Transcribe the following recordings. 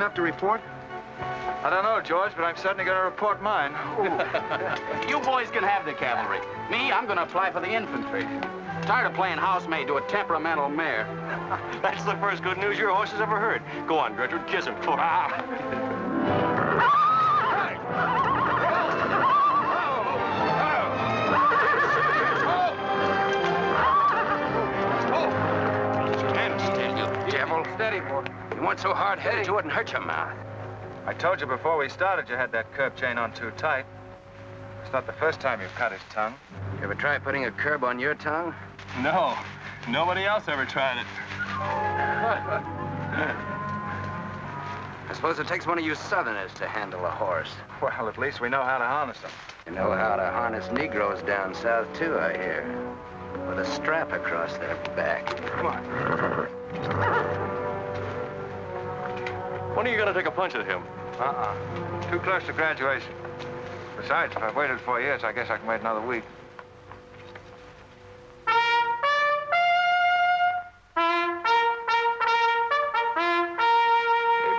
enough to report? I don't know, George, but I'm certainly going to report mine. You boys can have the cavalry. Me, I'm going to apply for the infantry. Tired of playing housemaid to a temperamental mare. That's the first good news your horse has ever heard. Go on, Gertrude, kiss him for ah. Stand still, you devil. Steady, boy. You weren't so hard-headed you wouldn't hurt your mouth. I told you before we started you had that curb chain on too tight. It's not the first time you've cut his tongue. You ever try putting a curb on your tongue? No, nobody else ever tried it. I suppose it takes one of you Southerners to handle a horse. Well, at least we know how to harness them. You know how to harness Negroes down south, too, I hear. With a strap across their back. Come on. When are you going to take a punch at him? Uh-uh. Too close to graduation. Besides, if I've waited four years, I guess I can wait another week. A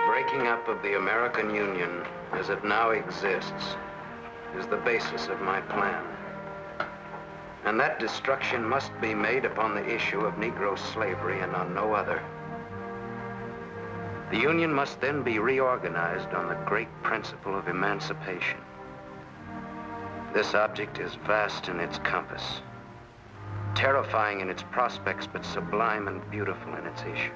breaking up of the American Union as it now exists is the basis of my plan. And that destruction must be made upon the issue of Negro slavery and on no other. The Union must then be reorganized on the great principle of emancipation. This object is vast in its compass, terrifying in its prospects, but sublime and beautiful in its issue.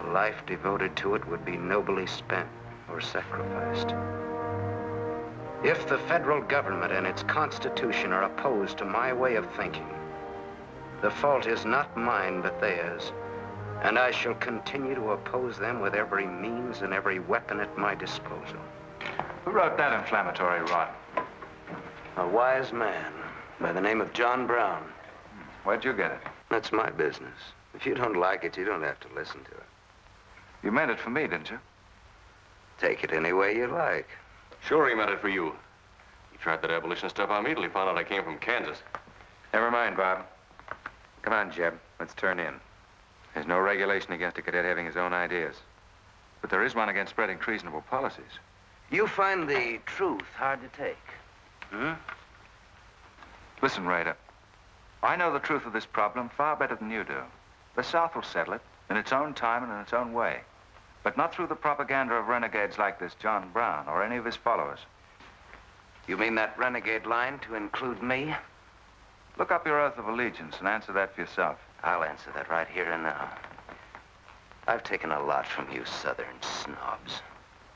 A life devoted to it would be nobly spent or sacrificed. If the federal government and its constitution are opposed to my way of thinking, the fault is not mine but theirs, and I shall continue to oppose them with every means and every weapon at my disposal. Who wrote that inflammatory rot? A wise man by the name of John Brown. Where'd you get it? That's my business. If you don't like it, you don't have to listen to it. You meant it for me, didn't you? Take it any way you like. Sure he meant it for you. He tried that abolition stuff on me till he found out I came from Kansas. Never mind, Bob. Come on, Jeb. Let's turn in. There's no regulation against a cadet having his own ideas. But there is one against spreading treasonable policies. You find the truth hard to take. Hmm? Listen, Rader. I know the truth of this problem far better than you do. The South will settle it in its own time and in its own way. But not through the propaganda of renegades like this John Brown or any of his followers. You mean that renegade line to include me? Look up your oath of allegiance and answer that for yourself. I'll answer that right here and now. I've taken a lot from you southern snobs.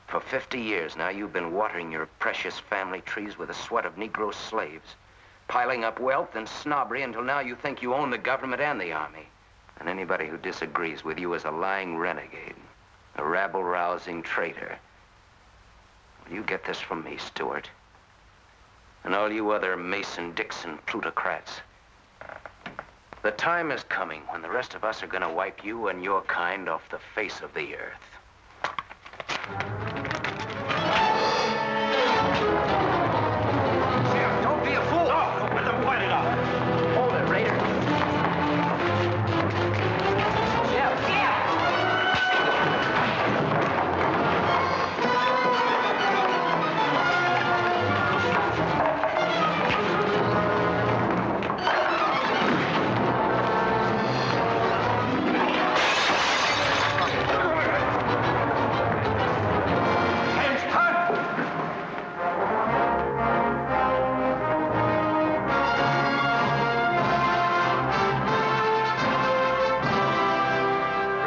For 50 years now, you've been watering your precious family trees with the sweat of Negro slaves, piling up wealth and snobbery until now you think you own the government and the army. And anybody who disagrees with you is a lying renegade, a rabble-rousing traitor. Well, you get this from me, Stuart. And all you other Mason-Dixon plutocrats. The time is coming when the rest of us are gonna wipe you and your kind off the face of the earth.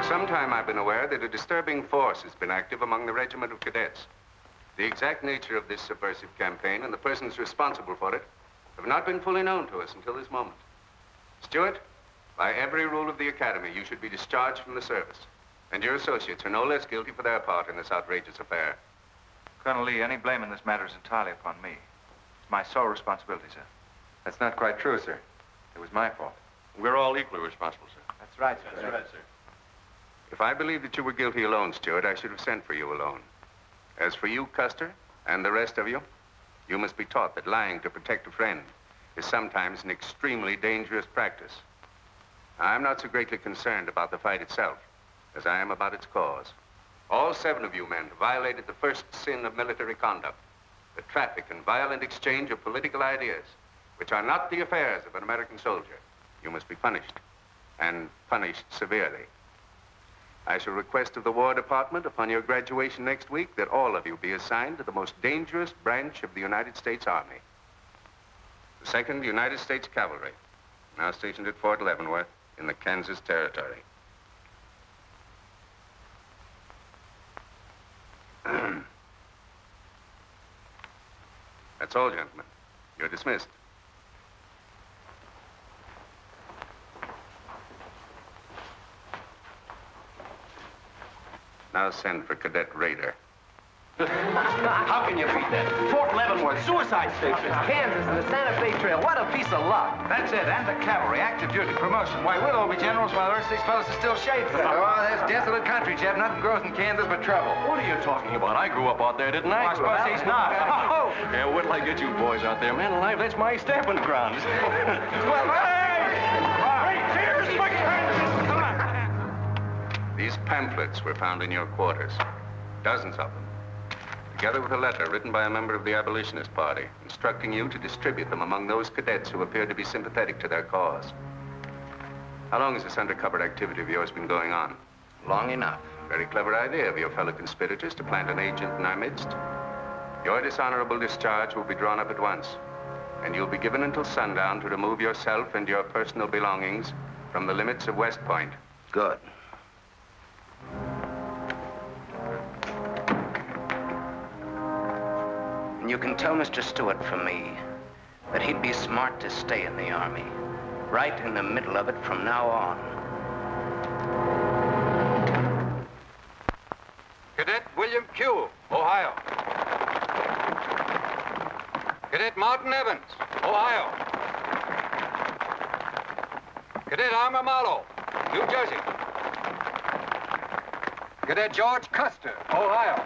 For some time, I've been aware that a disturbing force has been active among the regiment of cadets. The exact nature of this subversive campaign and the persons responsible for it have not been fully known to us until this moment. Stuart, by every rule of the Academy, you should be discharged from the service. And your associates are no less guilty for their part in this outrageous affair. Colonel Lee, any blame in this matter is entirely upon me. It's my sole responsibility, sir. That's not quite true, sir. It was my fault. We're all equally responsible, sir. That's right, sir. That's right, sir. If I believed that you were guilty alone, Stuart, I should have sent for you alone. As for you, Custer, and the rest of you, you must be taught that lying to protect a friend is sometimes an extremely dangerous practice. I'm not so greatly concerned about the fight itself as I am about its cause. All seven of you men violated the first sin of military conduct, the traffic and violent exchange of political ideas, which are not the affairs of an American soldier. You must be punished, and punished severely. I shall request of the War Department upon your graduation next week that all of you be assigned to the most dangerous branch of the United States Army. The 2nd United States Cavalry, now stationed at Fort Leavenworth in the Kansas Territory. That's all, gentlemen. You're dismissed. Now send for Cadet Rader. How can you beat that? Fort Leavenworth, suicide station. Kansas and the Santa Fe Trail. What a piece of luck. That's it, and the cavalry, active duty, promotion. Why, we'll all be generals while the rest of these fellows are still shapes. Oh, that's desolate country, Jeff. Nothing grows in Kansas but trouble. What are you talking about? I grew up out there, didn't I? I suppose he's not. Oh, yeah, wait till I get you boys out there. Man alive, that's my stamping ground. well, These pamphlets were found in your quarters. Dozens of them. Together with a letter written by a member of the Abolitionist Party, instructing you to distribute them among those cadets who appeared to be sympathetic to their cause. How long has this undercover activity of yours been going on? Long enough. Very clever idea of your fellow conspirators to plant an agent in our midst. Your dishonorable discharge will be drawn up at once, and you'll be given until sundown to remove yourself and your personal belongings from the limits of West Point. Good. And you can tell Mr. Stuart from me that he'd be smart to stay in the Army. Right in the middle of it from now on. Cadet William Q., Ohio. Cadet Martin Evans, Ohio. Cadet Armour New Jersey. Cadet George Custer, Ohio.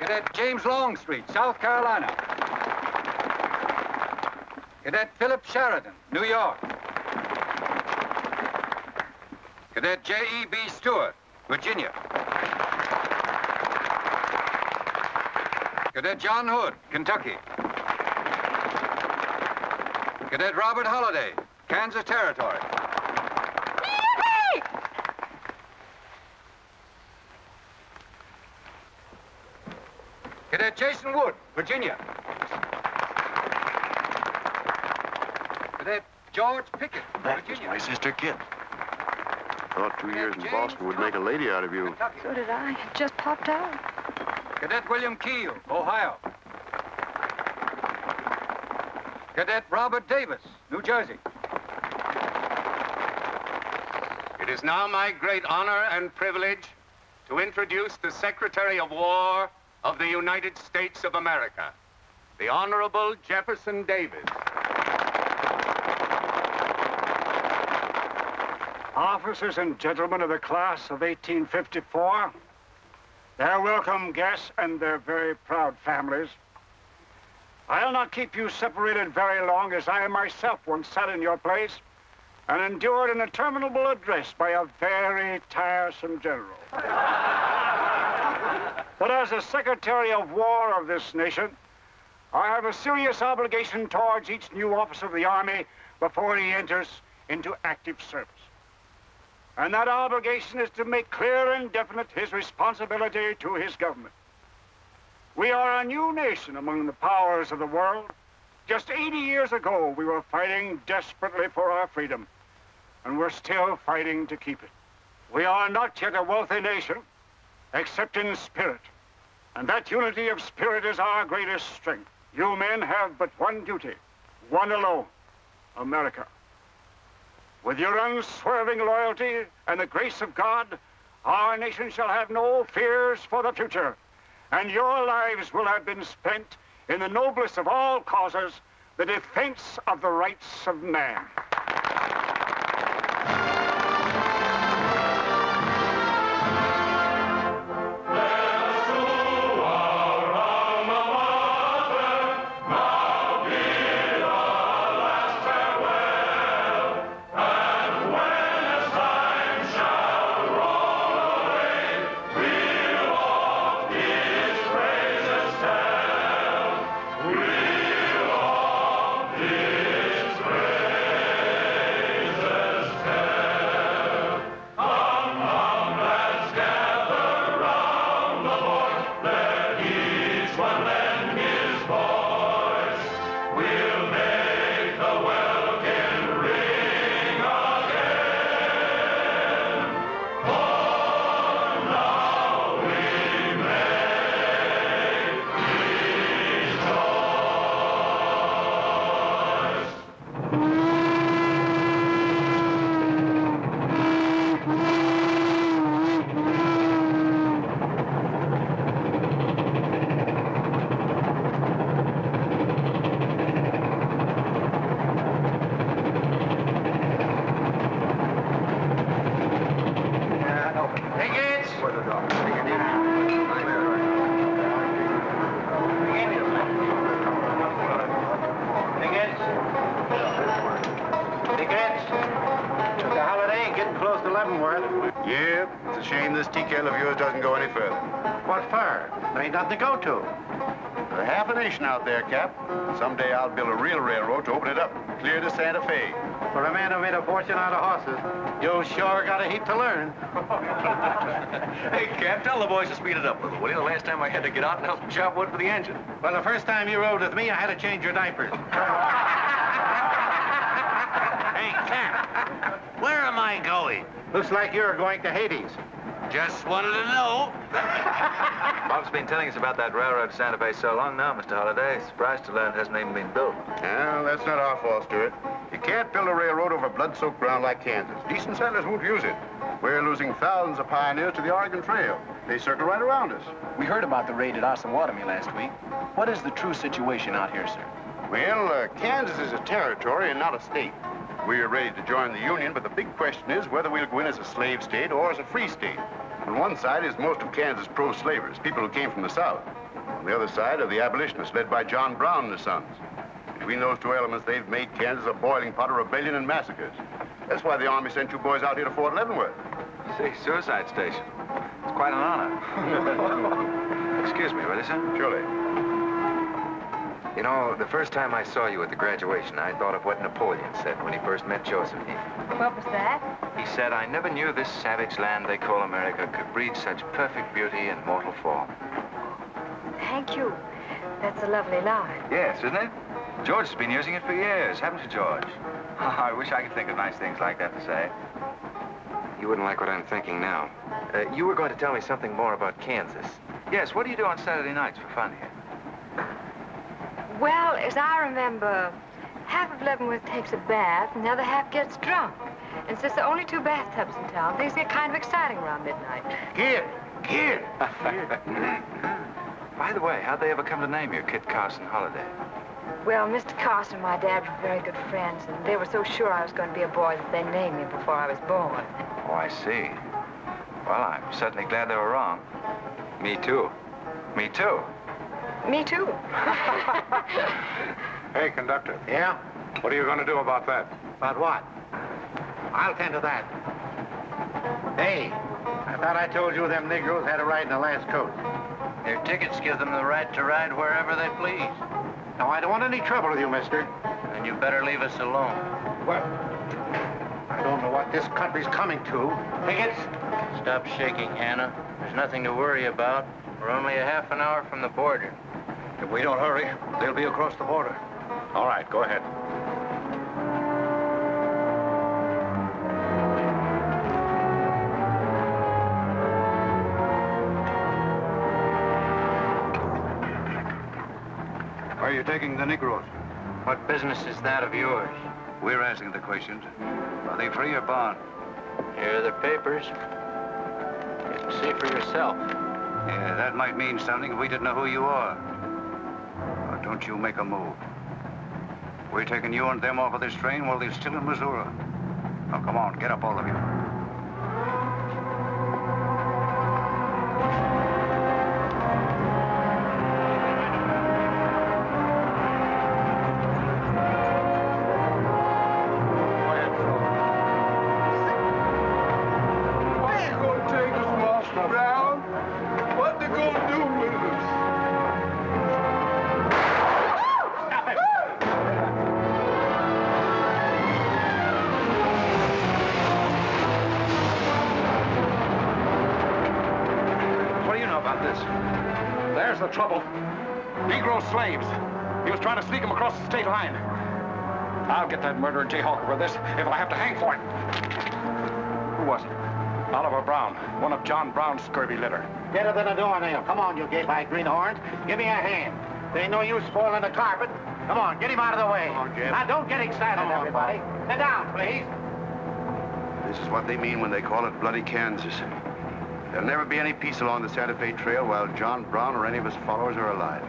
Cadet James Longstreet, South Carolina. Cadet Philip Sheridan, New York. Cadet J.E.B. Stuart, Virginia. Cadet John Hood, Kentucky. Cadet Robert Holliday, Kansas Territory. Cadet Jason Wood, Virginia. Cadet George Pickett, Virginia. My sister Kit. Thought two years in Boston would make a lady out of you. Kentucky. So did I. It just popped out. Cadet William Keel, Ohio. Cadet Robert Davis, New Jersey. It is now my great honor and privilege to introduce the Secretary of War of the United States of America, the Honorable Jefferson Davis. Officers and gentlemen of the class of 1854, their welcome guests and their very proud families, I'll not keep you separated very long as I myself once sat in your place and endured an interminable address by a very tiresome general. But as the Secretary of War of this nation, I have a serious obligation towards each new officer of the Army before he enters into active service. And that obligation is to make clear and definite his responsibility to his government. We are a new nation among the powers of the world. Just 80 years ago, we were fighting desperately for our freedom, and we're still fighting to keep it. We are not yet a wealthy nation, except in spirit. And that unity of spirit is our greatest strength. You men have but one duty, one alone, America. With your unswerving loyalty and the grace of God, our nation shall have no fears for the future, and your lives will have been spent in the noblest of all causes, the defense of the rights of man. Yep, it's a shame this tea kettle of yours doesn't go any further. What for? There ain't nothing to go to. There's half a nation out there, Cap. Someday I'll build a real railroad to open it up, clear to Santa Fe. For a man who made a fortune out of horses, you sure got a heap to learn. Hey, Cap, tell the boys to speed it up a little, will you? The last time I had to get out and help them chop wood for the engine. Well, the first time you rode with me, I had to change your diapers. hey, Cap, where am I going? Looks like you're going to Hades. Just wanted to know. Bob's been telling us about that railroad to Santa Fe so long now, Mr. Holliday. Surprised to learn it hasn't even been built. Well, that's not our fault, Stuart. You can't build a railroad over blood-soaked ground like Kansas. Decent settlers won't use it. We're losing thousands of pioneers to the Oregon Trail. They circle right around us. We heard about the raid at Osawatomie last week. What is the true situation out here, sir? Well, uh, Kansas is a territory and not a state. We're ready to join the Union, but the big question is whether we'll go in as a slave state or as a free state. On one side is most of Kansas pro-slavers, people who came from the South. On the other side are the abolitionists led by John Brown and his sons. Between those two elements, they've made Kansas a boiling pot of rebellion and massacres. That's why the Army sent you boys out here to Fort Leavenworth. Say, suicide station. It's quite an honor. Excuse me, will you, sir? Surely. You know, the first time I saw you at the graduation, I thought of what Napoleon said when he first met Josephine. What was that? He said, I never knew this savage land they call America could breed such perfect beauty in mortal form. Thank you. That's a lovely line. Yes, isn't it? George has been using it for years, haven't you, George? I wish I could think of nice things like that to say. You wouldn't like what I'm thinking now. Uh, you were going to tell me something more about Kansas. Yes, what do you do on Saturday nights for fun here? Well, as I remember, half of Leavenworth takes a bath and the other half gets drunk. And since there are only two bathtubs in town, things get kind of exciting around midnight. Kid, kid. By the way, how'd they ever come to name you Kit Carson Holliday? Well, Mr. Carson and my dad were very good friends, and they were so sure I was going to be a boy that they named me before I was born. Oh, I see. Well, I'm certainly glad they were wrong. Me too. Me too. Me too. Hey, conductor, Yeah? what are you going to do about that? About what? I'll tend to that. Hey, I thought I told you them Negroes had a right in the last coast. Their tickets give them the right to ride wherever they please. Now, I don't want any trouble with you, mister. And you better leave us alone. Well, I don't know what this country's coming to. Tickets? Stop shaking, Hannah. There's nothing to worry about. We're only a half an hour from the border. If we don't hurry, they'll be across the border. All right, go ahead. Where are you taking the Negroes? What business is that of yours? We're asking the questions. Are they free or bond? Here are the papers. See for yourself. Yeah, that might mean something if we didn't know who you are. To don't you make a move. We're taking you and them off of this train while they're still in Missouri. Now, come on, get up, all of you. Get that murdering Jayhawk for this if I have to hang for it. Who was it? Oliver Brown, one of John Brown's scurvy litter. Better than a doornail. Come on, you gay-eyed greenhorns. Give me a hand. There ain't no use spoiling the carpet. Come on, get him out of the way. Come on, Jim. Now, don't get excited, everybody. Sit down, please. This is what they mean when they call it bloody Kansas. There'll never be any peace along the Santa Fe Trail while John Brown or any of his followers are alive.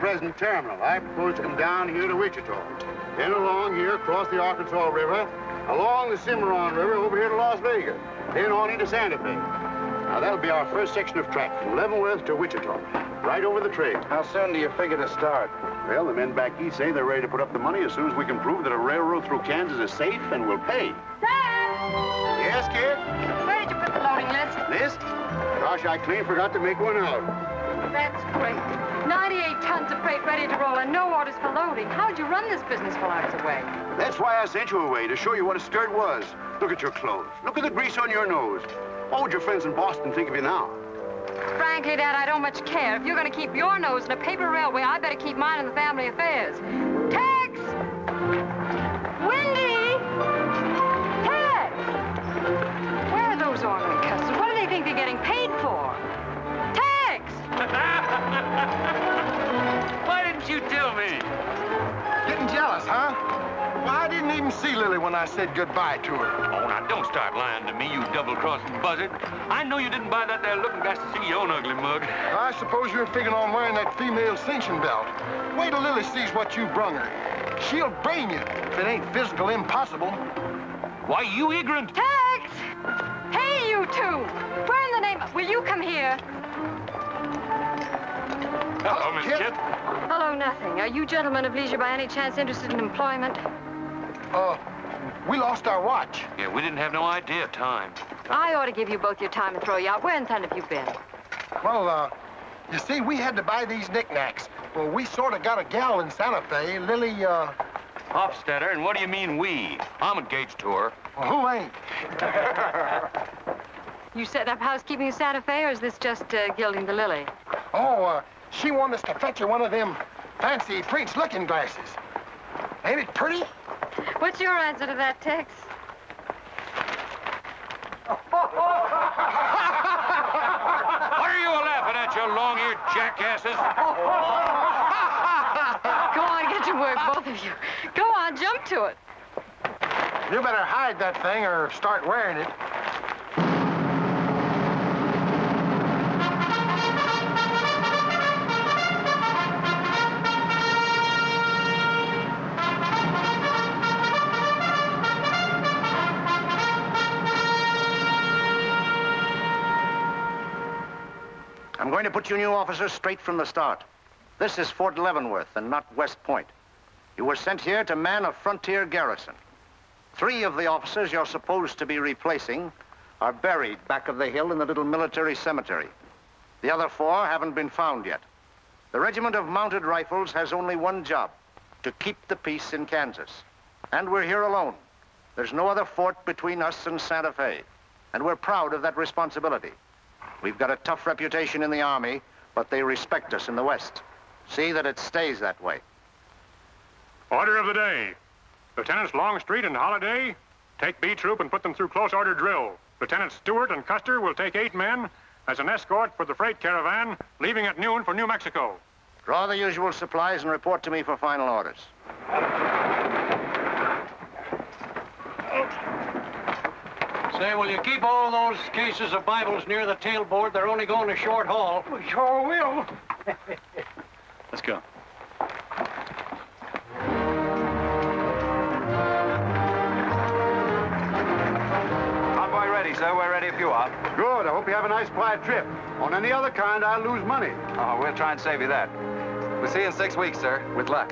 Present terminal. I propose to come down here to Wichita. Then along here, across the Arkansas River, along the Cimarron River, over here to Las Vegas. Then on into Santa Fe. Now, that'll be our first section of track from Leavenworth to Wichita. Right over the trail. How soon do you figure to start? Well, the men back east say they're ready to put up the money as soon as we can prove that a railroad through Kansas is safe and will pay. Yes, kid? Where did you put the loading list? List? Gosh, I clean forgot to make one out. That's great. 98 tons of freight ready to roll and no orders for loading. How'd you run this business while I was away? That's why I sent you away, to show you what a skirt was. Look at your clothes. Look at the grease on your nose. What would your friends in Boston think of you now? Frankly, Dad, I don't much care. If you're going to keep your nose in a paper railway, I better keep mine in the family affairs. Tex! Wendy! Why didn't you tell me? Getting jealous, huh? Why, I didn't even see Lily when I said goodbye to her. Oh, now don't start lying to me, you double-crossing buzzard. I know you didn't buy that there looking glass to see your own ugly mug. I suppose you're figuring on wearing that female cinching belt. Wait till Lily sees what you brung her. She'll brain you if it ain't physical impossible. Why, you ignorant. Tex! Hey, you two! Where in the name of... Will you come here? Hello, Miss Kit. Hello, nothing. Are you gentlemen of leisure by any chance interested in employment? Uh, we lost our watch. Yeah, we didn't have no idea of time. I ought to give you both your time and throw you out. Where in town have you been? Well, uh, you see, we had to buy these knickknacks. Well, we sort of got a gal in Santa Fe, Lily, uh, Hofstetter, and what do you mean we? I'm engaged to her. well, who ain't? You set up housekeeping in Santa Fe, or is this just uh, gilding the lily? Oh, uh, she wanted us to fetch her one of them fancy French looking glasses. Ain't it pretty? What's your answer to that, Tex? What are you laughing at, you long-eared jackasses? Go on, get to work, both of you. Go on, jump to it. You better hide that thing or start wearing it. I'm going to put you new officers straight from the start. This is Fort Leavenworth and not West Point. You were sent here to man a frontier garrison. Three of the officers you're supposed to be replacing are buried back of the hill in the little military cemetery. The other four haven't been found yet. The Regiment of Mounted Rifles has only one job, to keep the peace in Kansas. And we're here alone. There's no other fort between us and Santa Fe. And we're proud of that responsibility. We've got a tough reputation in the Army, but they respect us in the West. See that it stays that way. Order of the day. Lieutenants Longstreet and Holliday, take B Troop and put them through close order drill. Lieutenants Stuart and Custer will take eight men as an escort for the freight caravan, leaving at noon for New Mexico. Draw the usual supplies and report to me for final orders. Say, will you keep all those cases of Bibles near the tailboard? They're only going a short haul. We sure will. Let's go. Convoy ready, sir. We're ready if you are. Good. I hope you have a nice quiet trip. On any other kind, I'll lose money. Oh, we'll try and save you that. We'll see you in six weeks, sir, with luck.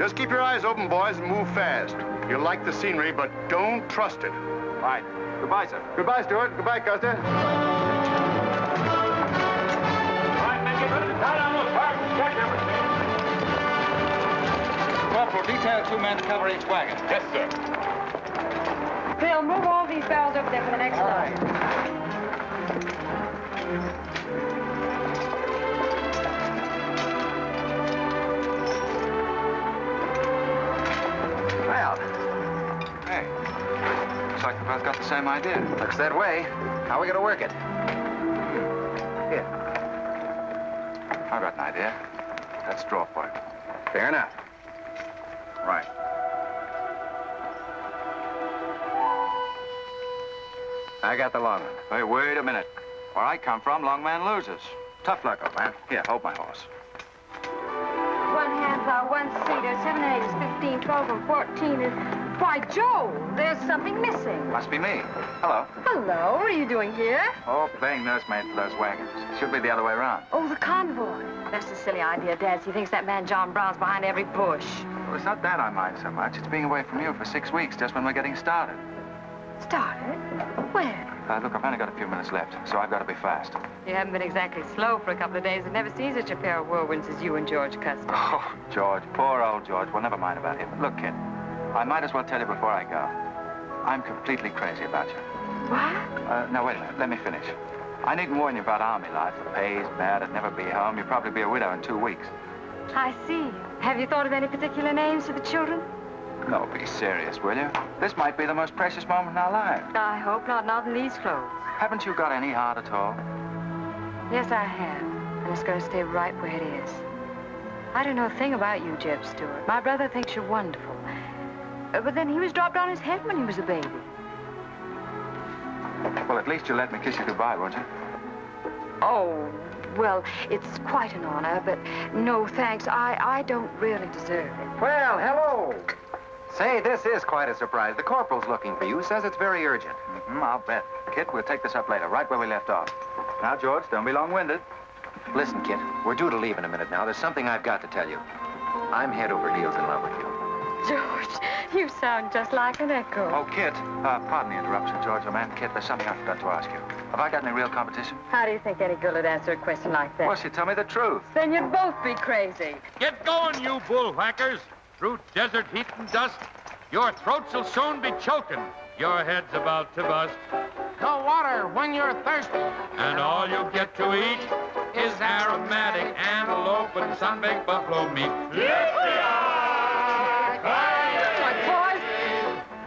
Just keep your eyes open, boys, and move fast. You'll like the scenery, but don't trust it. Right. Goodbye, sir. Goodbye, Stuart. Goodbye, Custer. Corporal, detail two men to cover each wagon. Yes, sir. Phil, move all these barrels over there for the next line. Well, like we both got the same idea. Looks that way. How are we going to work it? Here. I've got an idea. Let's draw for it. Fair enough. Right. I got the long one. Hey, wait a minute. Where I come from, long man loses. Tough luck, old man. Here, hold my horse. One hand's our one seater, seven and eight is 15, 12 and 14 is... Why, Joe, there's something missing. Must be me. Hello. Hello, what are you doing here? Oh, playing nursemaid for those wagons. Should be the other way around. Oh, the convoy. That's a silly idea, Dad. He thinks that man John Brown's behind every bush. Well, it's not that I mind so much. It's being away from you for six weeks, just when we're getting started. Started? Where? Uh, look, I've only got a few minutes left, so I've got to be fast. You haven't been exactly slow for a couple of days. I've never seen such a pair of whirlwinds as you and George Custer. Oh, George, poor old George. Well, never mind about him. Look, kid, I might as well tell you before I go. I'm completely crazy about you. What? Uh, now, wait a minute. Let me finish. I needn't warn you about army life. The pay's bad. I'd never be home. You'd probably be a widow in two weeks. I see. Have you thought of any particular names for the children? No, be serious, will you? This might be the most precious moment in our lives. I hope not, not in these clothes. Haven't you got any heart at all? Yes, I have. And it's going to stay right where it is. I don't know a thing about you, Jeb Stuart. My brother thinks you're wonderful. Uh, but then he was dropped on his head when he was a baby. Well, at least you'll let me kiss you goodbye, won't you? Oh, well, it's quite an honor, but no thanks. I, I don't really deserve it. Well, hello. Say, this is quite a surprise. The corporal's looking for you. Says it's very urgent. Mm-hmm, I'll bet. Kit, we'll take this up later, right where we left off. Now, George, don't be long-winded. Listen, Kit, we're due to leave in a minute now. There's something I've got to tell you. I'm head over heels in love with you. George, you sound just like an echo. Oh, Kit, uh, pardon the interruption, George, oh, man. Kit, there's something I forgot to ask you. Have I got any real competition? How do you think any girl would answer a question like that? Well, she'd tell me the truth. Then you'd both be crazy. Get going, you bullwhackers. Through desert heat and dust, your throats will soon be choking. Your head's about to bust. The water when you're thirsty. And all you get to eat is aromatic antelope and sun-baked buffalo meat.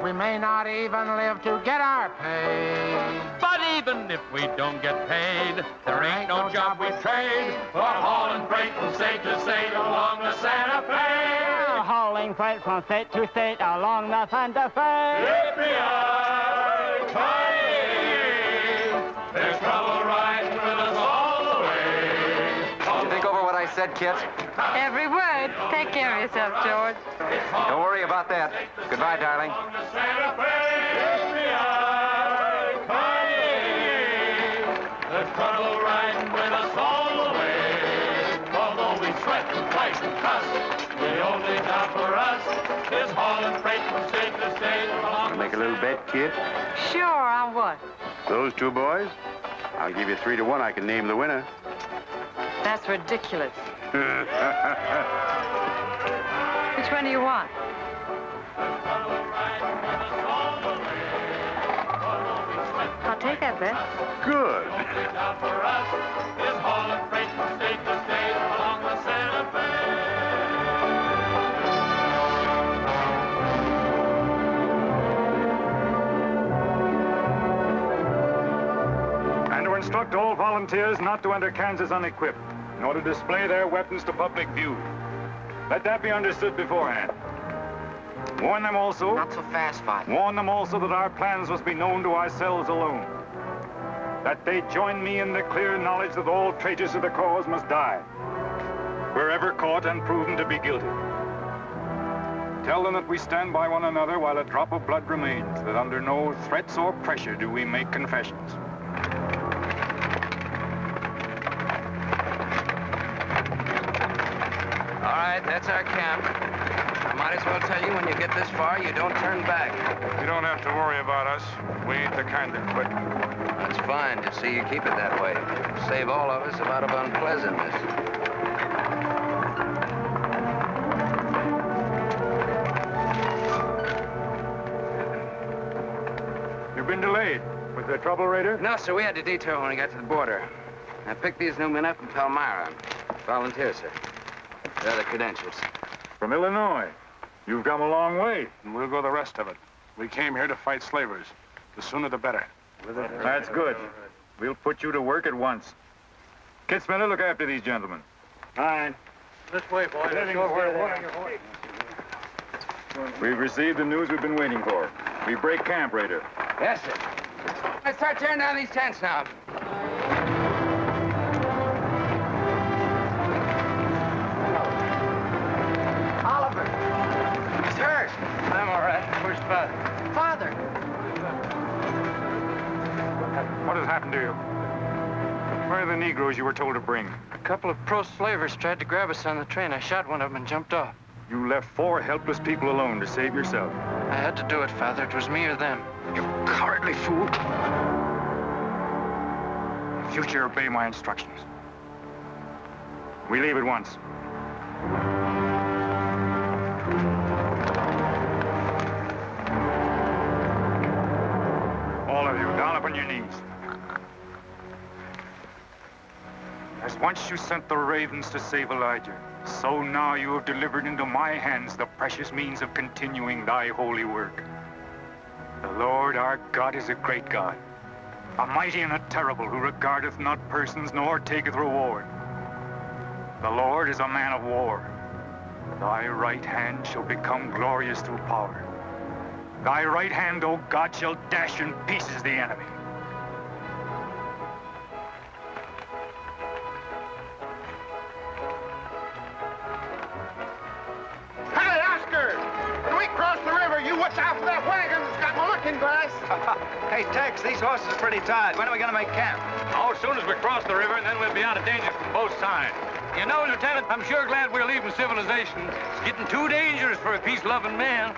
We may not even live to get our pay. But even if we don't get paid, there ain't no job we trade for hauling freight from state to state along the Santa Fe. Hauling freight from state to state along the Santa Fe. There's trouble said, Kit? Every word. Take care of yourself, George. Don't worry about that. Goodbye, darling. There's trouble riding with us all the way. Although we sweat fight and cuss, the only job for us is hauling Make a little bet, kid. Sure, on what? Those two boys? I'll give you three to one. I can name the winner. That's ridiculous. Which one do you want? I'll take that bet. Good. Instruct all volunteers not to enter Kansas unequipped, nor to display their weapons to public view. Let that be understood beforehand. Warn them also... Not so fast, Father. Warn them also that our plans must be known to ourselves alone. That they join me in the clear knowledge that all traitors to the cause must die, wherever caught and proven to be guilty. Tell them that we stand by one another while a drop of blood remains, that under no threats or pressure do we make confessions. That's our camp. I might as well tell you when you get this far, you don't turn back. You don't have to worry about us. We ain't the kind that quit. That's fine to see you keep it that way. Save all of us a lot of unpleasantness. You've been delayed. Was there trouble, Rader? No, sir, we had to detour when we got to the border. I picked these new men up in Palmyra. Volunteer, sir. There are the credentials. From Illinois. You've come a long way. And we'll go the rest of it. We came here to fight slavers. The sooner the better. That's good. We'll put you to work at once. Kid Spinner, look after these gentlemen. Fine. This way, boys. Let's go where we're We've received the news we've been waiting for. We break camp, Rader. Yes, sir. Let's start tearing down these tents now. Father? Father. What has happened to you? Where are the Negroes you were told to bring? A couple of pro-slavers tried to grab us on the train. I shot one of them and jumped off. You left four helpless people alone to save yourself. I had to do it, Father. It was me or them. You cowardly fool. In future, obey my instructions. We leave at once. Upon your knees. As once you sent the ravens to save Elijah, so now you have delivered into my hands the precious means of continuing thy holy work. The Lord our God is a great God, a mighty and a terrible, who regardeth not persons nor taketh reward. The Lord is a man of war. Thy right hand shall become glorious through power. Thy right hand, O God, shall dash in pieces the enemy. You watch out that wagon that's got my looking glass. hey, Tex, these horses are pretty tired. When are we going to make camp? Oh, as soon as we cross the river, and then we'll be out of danger from both sides. You know, Lieutenant, I'm sure glad we're leaving civilization. It's getting too dangerous for a peace-loving man.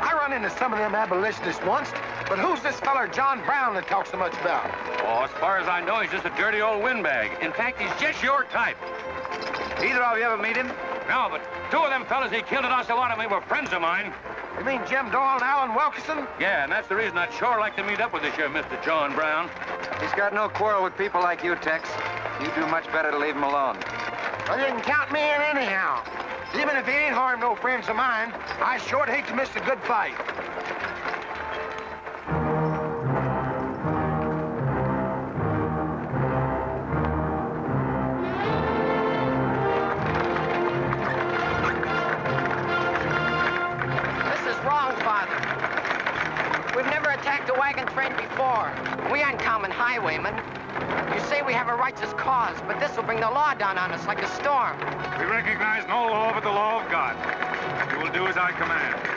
I run into some of them abolitionists once, but who's this feller John Brown that talks so much about? Oh, as far as I know, he's just a dirty old windbag. In fact, he's just your type. Either of you ever meet him? No, but two of them fellas he killed at Osawatomie were friends of mine. You mean Jim Doyle and Alan Wilkinson? Yeah, and that's the reason I'd sure like to meet up with this here Mr. John Brown. He's got no quarrel with people like you, Tex. You'd do much better to leave him alone. Well, you can count me in anyhow. Even if he ain't harmed no friends of mine, I sure hate to miss a good fight. A wagon train before. We aren't common highwaymen. You say we have a righteous cause, but this will bring the law down on us like a storm. We recognize no law but the law of God. You will do as I command.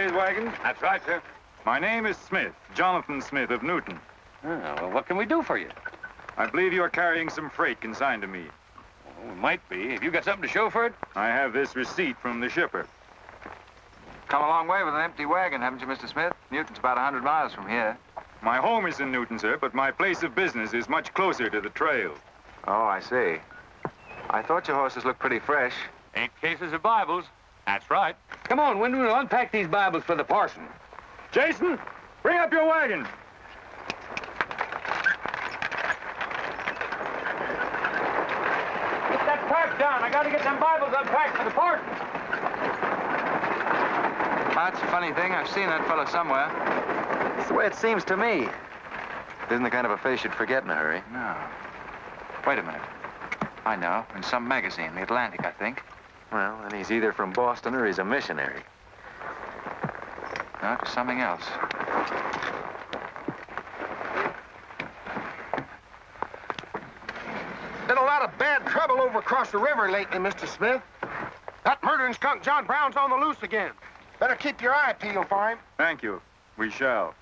These Hollidays wagons? That's right, sir. My name is Smith, Jonathan Smith of Newton. Oh, well, what can we do for you? I believe you are carrying some freight consigned to me. Oh, it might be. Have you got something to show for it? I have this receipt from the shipper. Come a long way with an empty wagon, haven't you, Mr. Smith? Newton's about a 100 miles from here. My home is in Newton, sir, but my place of business is much closer to the trail. Oh, I see. I thought your horses looked pretty fresh. Eight cases of Bibles. That's right. Come on, Wyndham, we'll unpack these Bibles for the parson. Jason, bring up your wagon. Get that pack down. I gotta get them Bibles unpacked for the parson. That's a funny thing. I've seen that fellow somewhere. It's the way it seems to me. Isn't the kind of a face you'd forget in a hurry. No. Wait a minute. I know. In some magazine, The Atlantic, I think. Well, then he's either from Boston or he's a missionary. No, it's something else. Been a lot of bad trouble over across the river lately, Mr. Smith. That murdering skunk John Brown's on the loose again. Better keep your eye peeled for him. Thank you. We shall.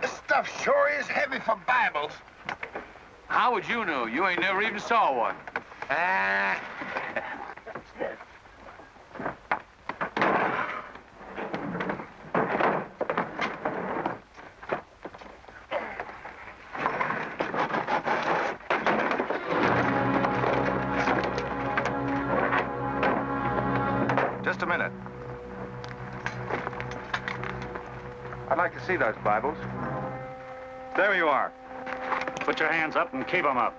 This stuff sure is heavy for Bibles. How would you know? You ain't never even saw one. Ah. See those Bibles. There you are. Put your hands up and keep 'em up.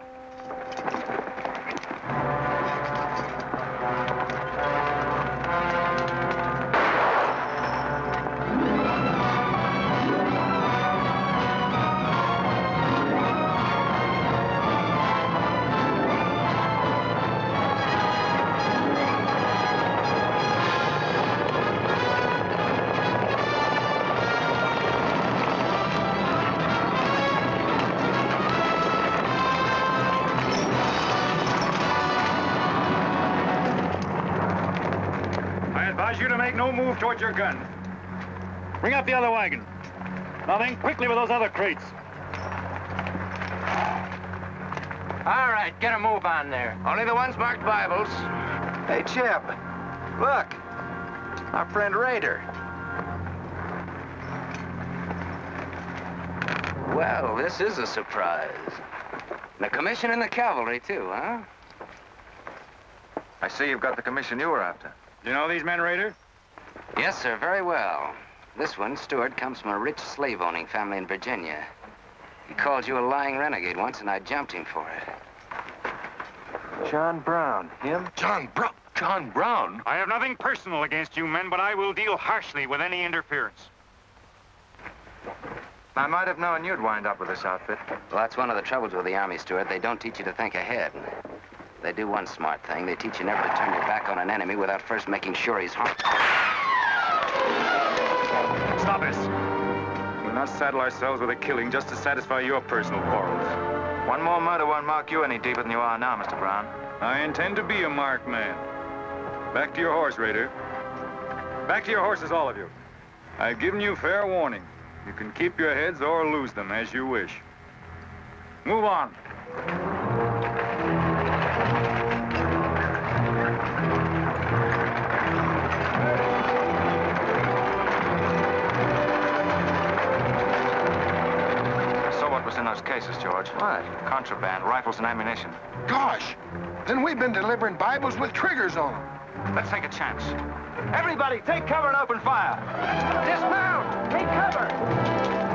Move towards your gun. Bring up the other wagon. Now then, quickly with those other crates. All right, get a move on there. Only the ones marked Bibles. Hey, Chip. Look. Our friend Rader. Well, this is a surprise. The commission in the cavalry, too, huh? I see you've got the commission you were after. Do you know these men, Rader? Yes, sir, very well. This one, Stuart, comes from a rich slave-owning family in Virginia. He called you a lying renegade once, and I jumped him for it. John Brown. Him? John Brown. John Brown? I have nothing personal against you men, but I will deal harshly with any interference. I might have known you'd wind up with this outfit. Well, that's one of the troubles with the Army, Stuart. They don't teach you to think ahead. They do one smart thing. They teach you never to turn your back on an enemy without first making sure he's harmed. We'll not saddle ourselves with a killing just to satisfy your personal quarrels. One more murder won't mark you any deeper than you are now, Mr. Brown. I intend to be a marked man. Back to your horse, Rader. Back to your horses, all of you. I've given you fair warning. You can keep your heads or lose them as you wish. Move on. Cases, George. What? Contraband, rifles and ammunition. Gosh, then we've been delivering Bibles with triggers on them. Let's take a chance. Everybody, take cover and open fire. Dismount! Take cover!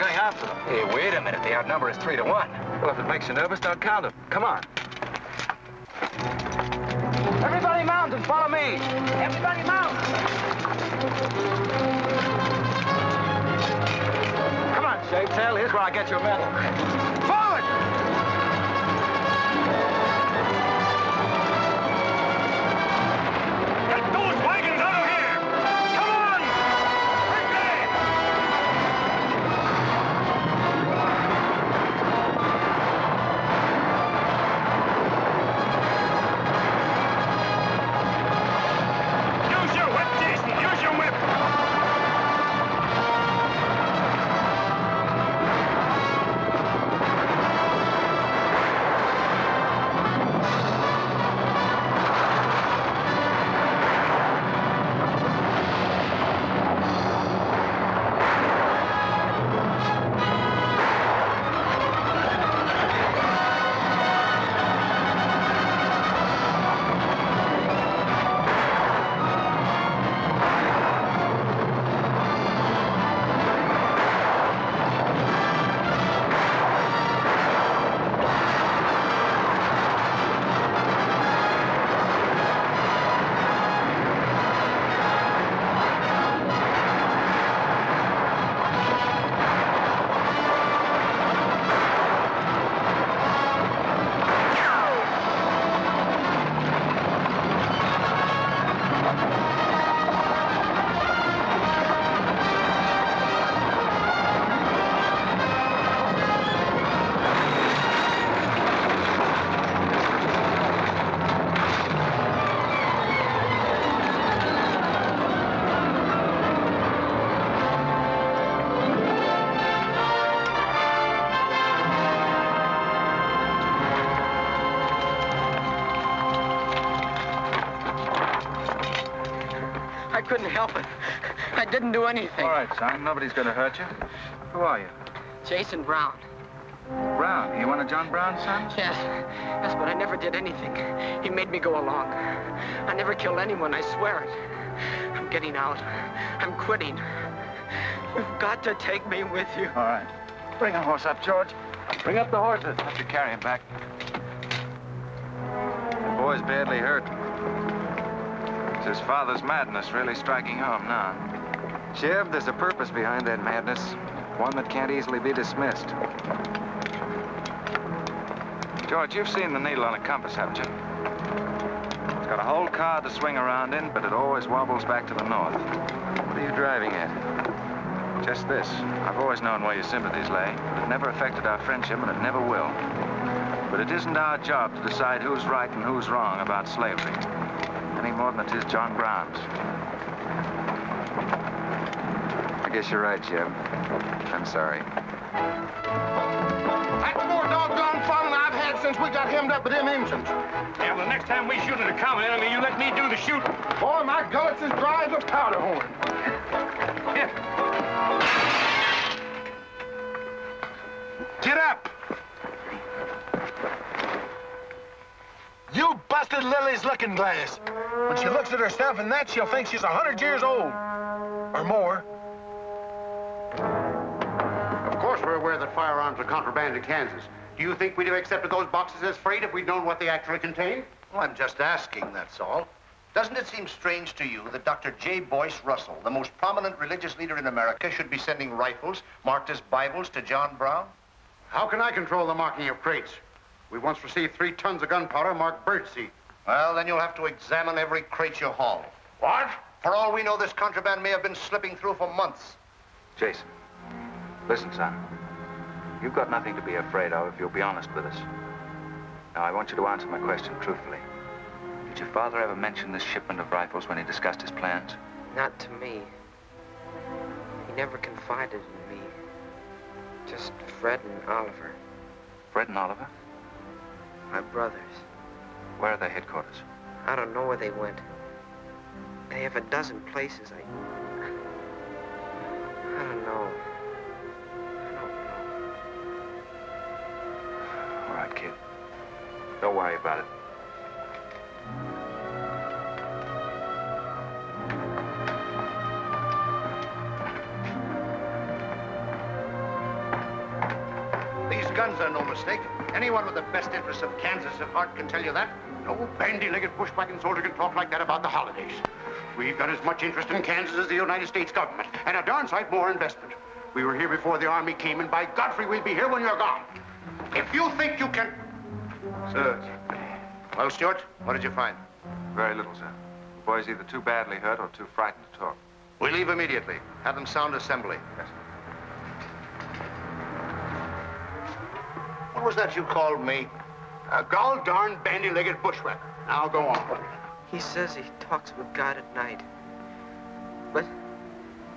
Going after them. Hey, wait a minute. The outnumber is three to one. Well, if it makes you nervous, don't count them. Come on. Everybody mount and follow me. Everybody mount. Come on, Shave Tail. Here's where I get your medal. Couldn't help it. I didn't do anything. All right, son. Nobody's going to hurt you. Who are you? Jason Brown. Brown. You one of John Brown's sons? Yes. Yes, but I never did anything. He made me go along. I never killed anyone, I swear it. I'm getting out. I'm quitting. You've got to take me with you. All right. Bring a horse up, George. Bring up the horses. Have to carry him back. The boy's badly hurt. His father's madness really striking home now. Chev, there's a purpose behind that madness. One that can't easily be dismissed. George, you've seen the needle on a compass, haven't you? It's got a whole car to swing around in, but it always wobbles back to the north. What are you driving at? Just this. I've always known where your sympathies lay, but it never affected our friendship, and it never will. But it isn't our job to decide who's right and who's wrong about slavery, more than it is John Brown's. I guess you're right, Jim. I'm sorry. That's more doggone fun than I've had since we got hemmed up with them engines. Yeah, well, next time we shoot at a common enemy, you let me do the shooting. Boy, my gullets as dry as a powder horn. Get up! You Lily's looking glass. When she looks at herself in that, she'll think she's a hundred years old. Or more. Of course we're aware that firearms are contraband in Kansas. Do you think we'd have accepted those boxes as freight if we'd known what they actually contained? Well, I'm just asking, that's all. Doesn't it seem strange to you that Dr. J. Boyce Russell, the most prominent religious leader in America, should be sending rifles marked as Bibles to John Brown? How can I control the marking of crates? We once received three tons of gunpowder marked birdseed. Well, then you'll have to examine every crate you haul. What? For all we know, this contraband may have been slipping through for months. Jason, listen, son. You've got nothing to be afraid of if you'll be honest with us. Now, I want you to answer my question truthfully. Did your father ever mention this shipment of rifles when he discussed his plans? Not to me. He never confided in me. Just Fred and Oliver, Fred and Oliver? my brothers. Where are their headquarters? I don't know where they went. They have a dozen places. I. I don't know. All right, kid. Don't worry about it. These guns are no mistake. Anyone with the best interests of Kansas at heart can tell you that. No bandy-legged bushwhacking soldier can talk like that about the Hollidays. We've got as much interest in Kansas as the United States government, and a darn sight more investment. We were here before the Army came, and by Godfrey, we'll be here when you're gone. If you think you can... Sir. Well, Stuart, what did you find? Very little, sir. The boy's either too badly hurt or too frightened to talk. We leave immediately. Have them sound assembly. Yes. sir. What was that you called me? A gall darn bandy-legged bushwhacker. Now go on. He says he talks with God at night. But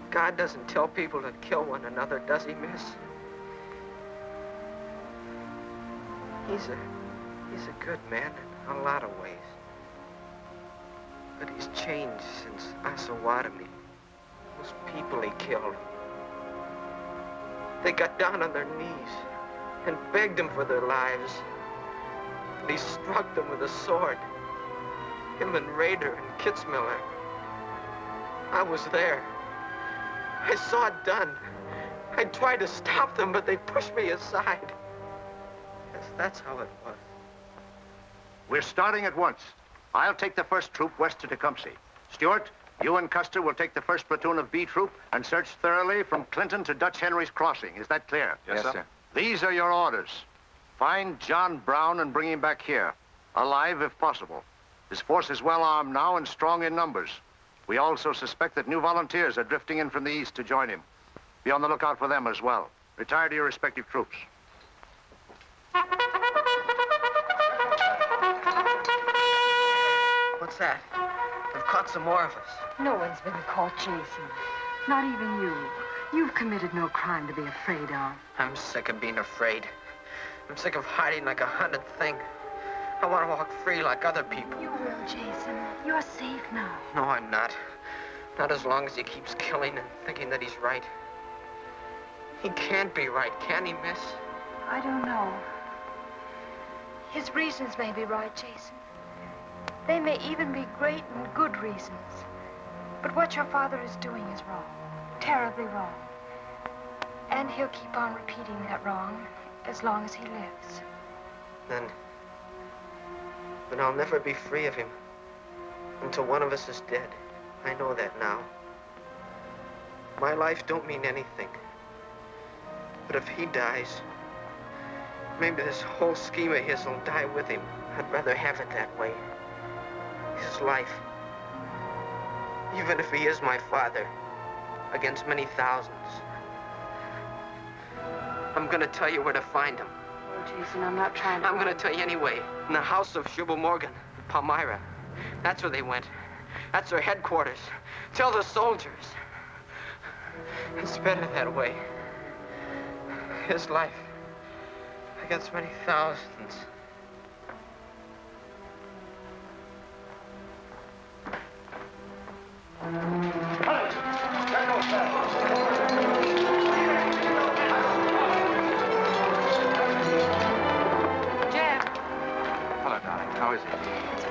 God doesn't tell people to kill one another, does he, miss? He's a he's a good man in a lot of ways. But he's changed since Osawatomie. Those people he killed. They got down on their knees and begged him for their lives. And he struck them with a sword. Him and Rader and Kitzmiller. I was there. I saw it done. I tried to stop them, but they pushed me aside. Yes, that's how it was. We're starting at once. I'll take the first troop west to Tecumseh. Stuart, you and Custer will take the first platoon of B troop and search thoroughly from Clinton to Dutch Henry's Crossing. Is that clear? Yes, Yes, sir. sir. These are your orders. Find John Brown and bring him back here, alive if possible. His force is well armed now and strong in numbers. We also suspect that new volunteers are drifting in from the east to join him. Be on the lookout for them as well. Retire to your respective troops. What's that? They've caught some more of us. No one's been caught, Jason. Not even you. You've committed no crime to be afraid of. I'm sick of being afraid. I'm sick of hiding like a hunted thing. I want to walk free like other people. You will, Jason. You're safe now. No, I'm not. Not as long as he keeps killing and thinking that he's right. He can't be right, can he, miss? I don't know. His reasons may be right, Jason. They may even be great and good reasons. But what your father is doing is wrong. Terribly wrong. And he'll keep on repeating that wrong as long as he lives. Then. Then I'll never be free of him. Until one of us is dead. I know that now. My life don't mean anything. But if he dies, maybe this whole scheme of his will die with him. I'd rather have it that way. His life. Even if he is my father, against many thousands. I'm gonna tell you where to find him. Oh, Jason, I'm not trying to... I'm gonna tell you anyway. In the house of Shubal Morgan, Palmyra. That's where they went. That's their headquarters. Tell the soldiers. It's better that way. His life against many thousands.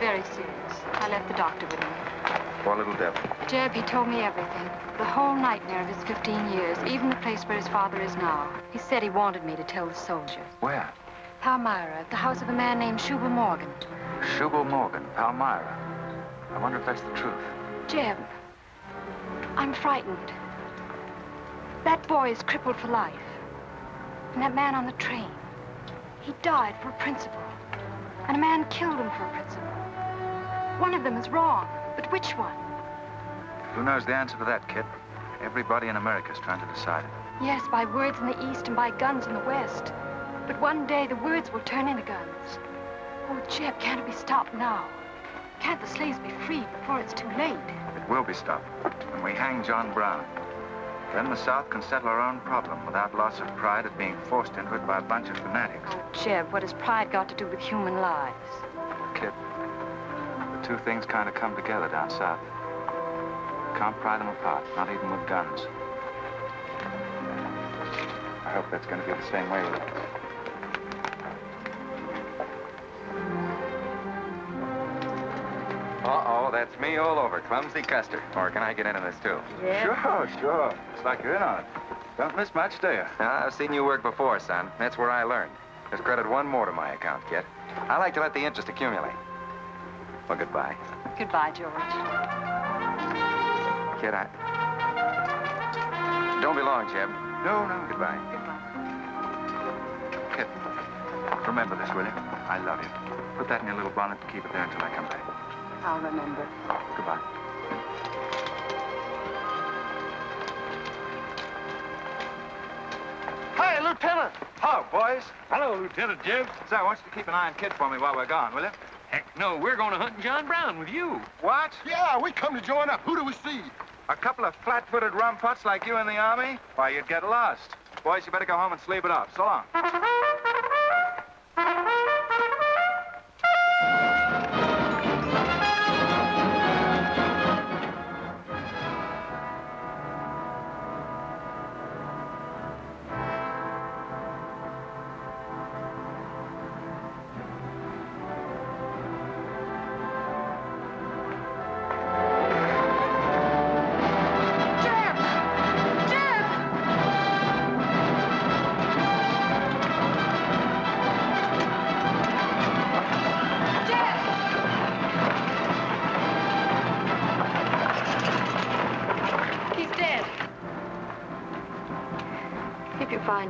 Very serious. I left the doctor with him. Poor little devil. Jeb, he told me everything. The whole nightmare of his 15 years, even the place where his father is now. He said he wanted me to tell the soldiers. Where? Palmyra, at the house of a man named Shubal Morgan. Shubal Morgan, Palmyra. I wonder if that's the truth. Jeb, I'm frightened. That boy is crippled for life. And that man on the train, he died for a principle. And a man killed him for a principle. One of them is wrong, but which one? Who knows the answer to that, kid? Everybody in America is trying to decide it. Yes, by words in the East and by guns in the West. But one day the words will turn into guns. Oh, Jeb, can't it be stopped now? Can't the slaves be freed before it's too late? It will be stopped when we hang John Brown. Then the South can settle our own problem without loss of pride at being forced into it by a bunch of fanatics. Oh, Jeb, what has pride got to do with human lives? Kid, the two things kind of come together down south. Can't pry them apart, not even with guns. I hope that's going to be the same way with us. Uh-oh, that's me all over. Clumsy Custer. Or can I get into this, too? Yeah. Sure, sure. It's like you're in on it. Don't miss much, do you? Uh, now, I've seen you work before, son. That's where I learned. Just credit one more to my account, kid. I like to let the interest accumulate. Well, goodbye. Goodbye, George. Kid, I... Don't be long, Jeb. No, no. Goodbye. Goodbye. Kid, remember this, will you? I love you. Put that in your little bonnet and keep it there until I come back. I'll remember. Goodbye. Hey, Lieutenant! Hello, boys. Hello, Lieutenant Jeb. Say, I want you to keep an eye on Kid for me while we're gone, will you? Heck no, we're going to hunt John Brown with you. What? Yeah, we come to join up. Who do we see? A couple of flat-footed rumputs like you in the Army? Why, you'd get lost. Boys, you better go home and sleep it off. So long.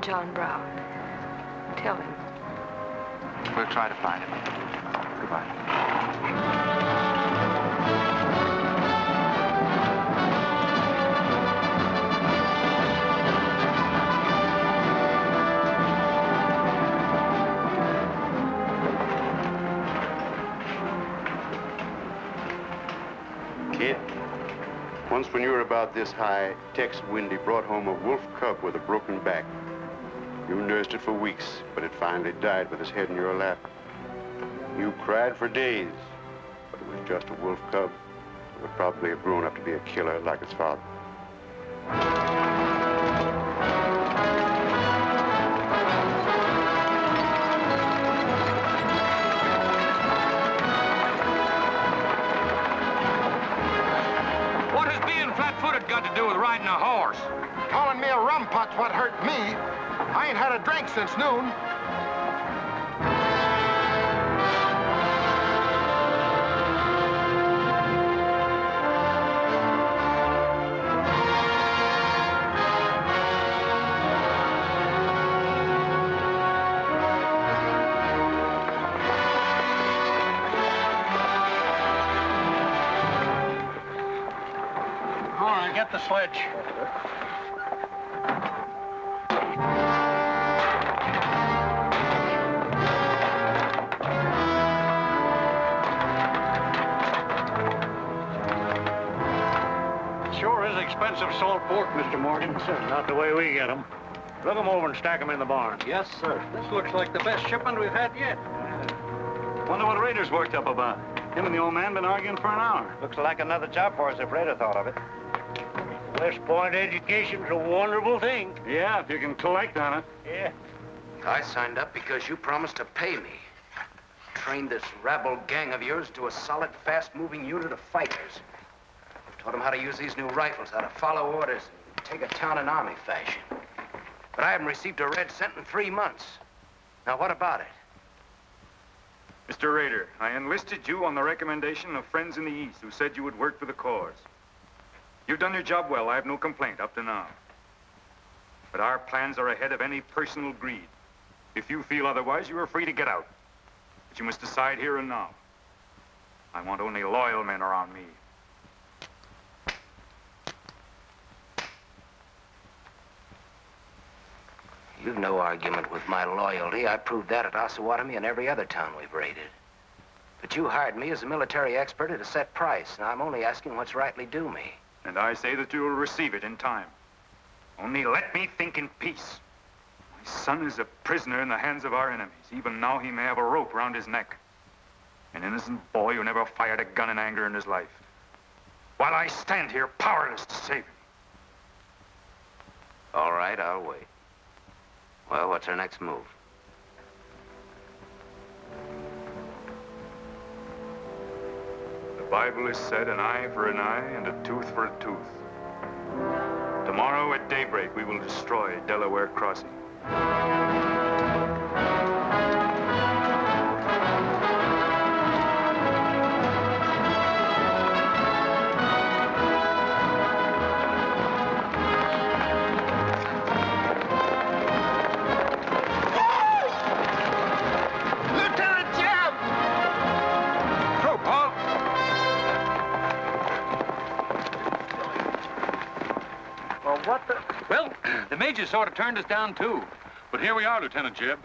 Find John Brown, tell him. We'll try to find him. Goodbye. Kid, once when you were about this high, Tex Windy brought home a wolf cub with a broken back. You nursed it for weeks, but it finally died with its head in your lap. You cried for days, but it was just a wolf cub. It would probably have grown up to be a killer like its father. Drink since noon. Mr. Morgan. Sir, not the way we get 'em. Look 'em over and stack 'em in the barn. Yes, sir. This looks like the best shipment we've had yet. Yeah. Wonder what Rader's worked up about. Him and the old man been arguing for an hour. Looks like another job for us if Rader thought of it. West Point education's a wonderful thing. Yeah, if you can collect on it. Yeah. I signed up because you promised to pay me. Trained this rabble gang of yours to a solid, fast-moving unit of fighters. Taught them how to use these new rifles, how to follow orders, and take a town in army fashion. But I haven't received a red cent in three months. Now, what about it? Mr. Rader, I enlisted you on the recommendation of friends in the East who said you would work for the cause. You've done your job well. I have no complaint up to now. But our plans are ahead of any personal greed. If you feel otherwise, you are free to get out. But you must decide here and now. I want only loyal men around me. You've no argument with my loyalty. I proved that at Osawatomie and every other town we've raided. But you hired me as a military expert at a set price, and I'm only asking what's rightly due me. And I say that you will receive it in time. Only let me think in peace. My son is a prisoner in the hands of our enemies. Even now he may have a rope round his neck. An innocent boy who never fired a gun in anger in his life. While I stand here powerless to save him. All right, I'll wait. Well, what's our next move? The Bible has said an eye for an eye and a tooth for a tooth. Tomorrow at daybreak, we will destroy Delaware Crossing. Major sort of turned us down, too. But here we are, Lieutenant Jeb.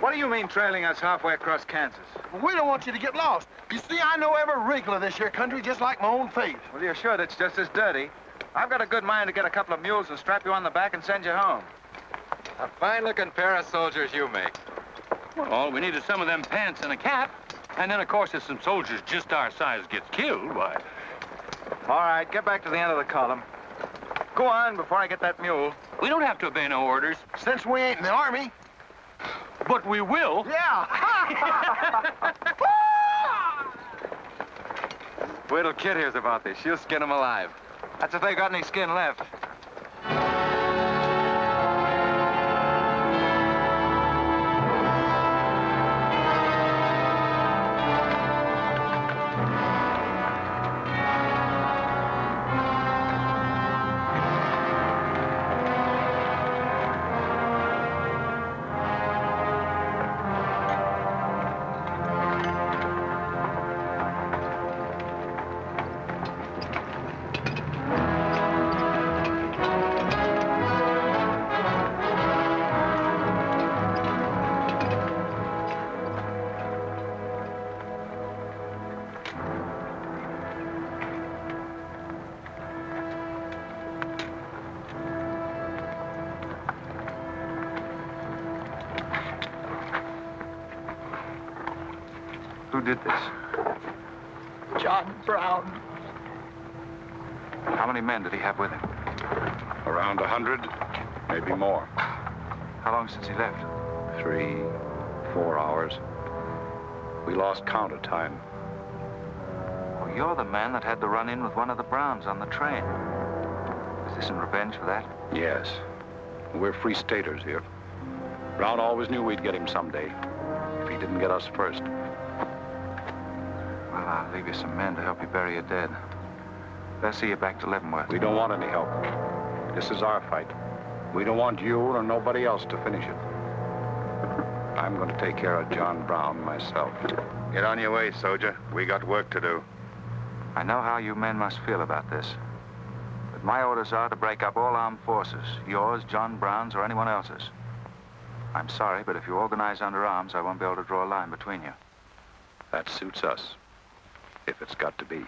What do you mean trailing us halfway across Kansas? We don't want you to get lost. You see, I know every wrinkle of this here country just like my own face. Well, you're sure that's just as dirty? I've got a good mind to get a couple of mules and strap you on the back and send you home. A fine-looking pair of soldiers you make. Well, all we need is some of them pants and a cap. And then, of course, if some soldiers just our size gets killed, why... All right, get back to the end of the column. Go on before I get that mule. We don't have to obey no orders. Since we ain't in the army. But we will. Yeah. Wait till Kid hears about this. She'll skin him alive. That's if they got any skin left. One of the Browns on the train. Is this in revenge for that? Yes. We're free staters here. Brown always knew we'd get him someday. If he didn't get us first. Well, I'll leave you some men to help you bury your dead. They'll see you back to Leavenworth. We don't want any help. This is our fight. We don't want you or nobody else to finish it. I'm going to take care of John Brown myself. Get on your way, soldier. We got work to do. I know how you men must feel about this. But my orders are to break up all armed forces. Yours, John Brown's, or anyone else's. I'm sorry, but if you organize under arms, I won't be able to draw a line between you. That suits us. If it's got to be.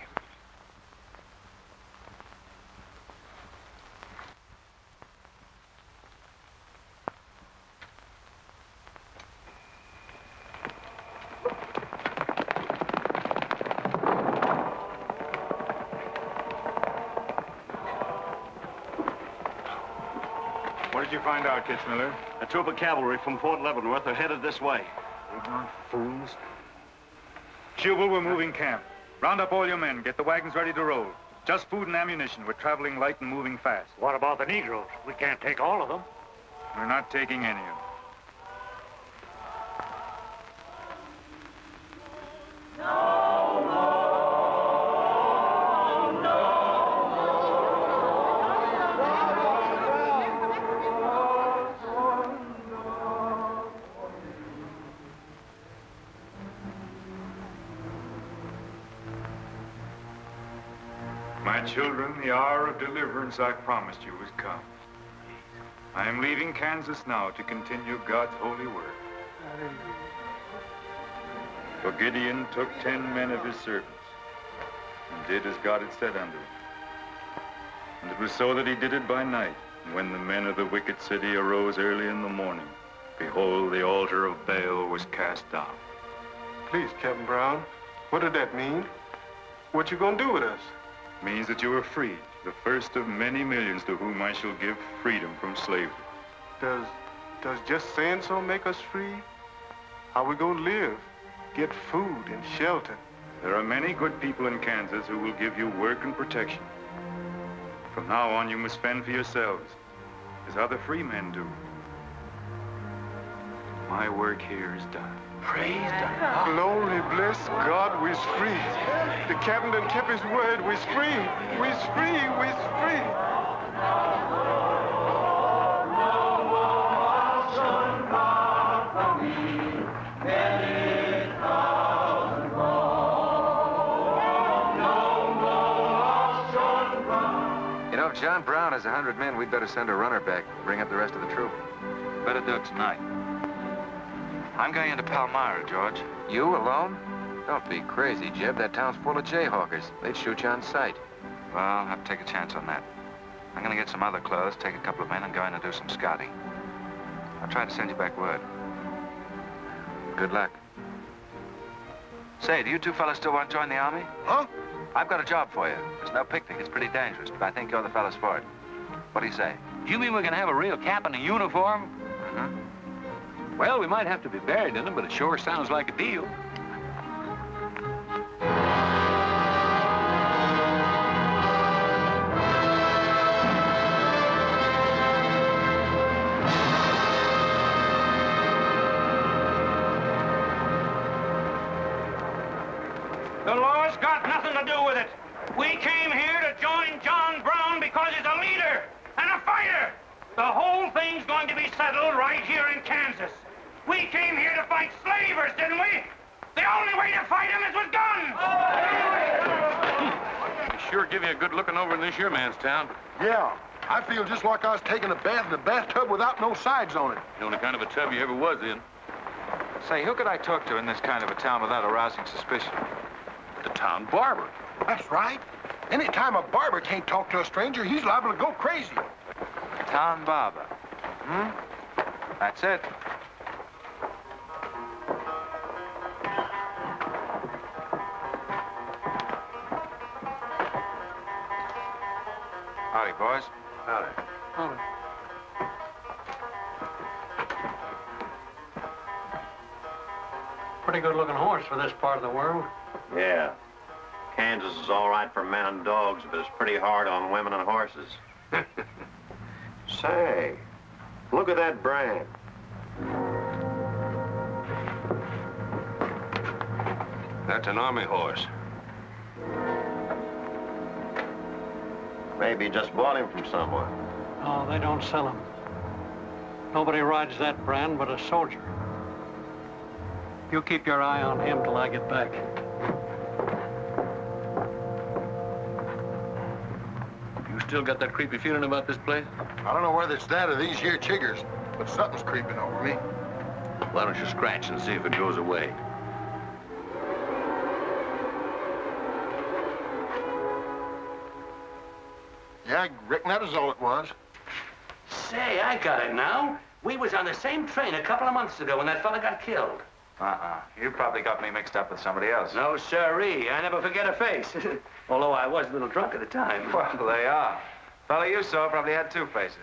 What did you find out, Kitzmiller? A troop of cavalry from Fort Leavenworth are headed this way. Ignorant fools. Jubal, we're moving camp. Round up all your men. Get the wagons ready to roll. Just food and ammunition. We're traveling light and moving fast. What about the Negroes? We can't take all of them. We're not taking any of them. My children, the hour of deliverance I promised you has come. I am leaving Kansas now to continue God's holy work. For Gideon took ten men of his servants and did as God had said unto him. And it was so that he did it by night. And when the men of the wicked city arose early in the morning, behold, the altar of Baal was cast down. Please, Captain Brown, what did that mean? What you gonna do with us? Means that you are free, the first of many millions to whom I shall give freedom from slavery. Does, does just saying so make us free? How we gonna live? Get food and shelter? There are many good people in Kansas who will give you work and protection. From now on, you must fend for yourselves, as other free men do. My work here is done. Praise God. Glory, bless God, we's free. The captain done kept his word, we's free. We's free, we's free. You know, if John Brown has a hundred men, we'd better send a runner back, bring up the rest of the troop. Better do it tonight. I'm going into Palmyra, George. You alone? Don't be crazy, Jeb. That town's full of jayhawkers. They'd shoot you on sight. Well, I'll have to take a chance on that. I'm going to get some other clothes, take a couple of men, and go in and do some scouting. I'll try to send you back word. Good luck. Say, do you two fellas still want to join the army? Huh? I've got a job for you. It's no picnic. It's pretty dangerous, but I think you're the fellas for it. What do you say? You mean we can have a real cap and a uniform? Mm-hmm. Well, we might have to be buried in them, but it sure sounds like a deal. The law's got nothing to do with it. We came here to join John Brown because he's a leader and a fighter. The whole thing's going to be settled right here in Kansas. We came here to fight slavers, didn't we? The only way to fight them is with guns. Sure give you a good looking over in this here man's town. Yeah, I feel just like I was taking a bath in a bathtub without no sides on it. The only kind of a tub you ever was in. Say, who could I talk to in this kind of a town without arousing suspicion? The town barber. That's right. Anytime a barber can't talk to a stranger, he's liable to go crazy. Town barber. Hmm? That's it. Boys. Howdy. Howdy. Pretty good looking horse for this part of the world. Yeah. Kansas is all right for men and dogs, but it's pretty hard on women and horses. Say, look at that brand. That's an army horse. Maybe you just bought him from someone. No, they don't sell them. Nobody rides that brand but a soldier. You keep your eye on him till I get back. You still got that creepy feeling about this place? I don't know whether it's that or these here chiggers, but something's creeping over me. Why don't you scratch and see if it goes away? Yeah, I reckon that is all it was. Say, I got it now. We was on the same train a couple of months ago when that fella got killed. Uh-uh. You probably got me mixed up with somebody else. No, sirree. I never forget a face. Although I was a little drunk at the time. Well, they are. Fella you saw probably had two faces.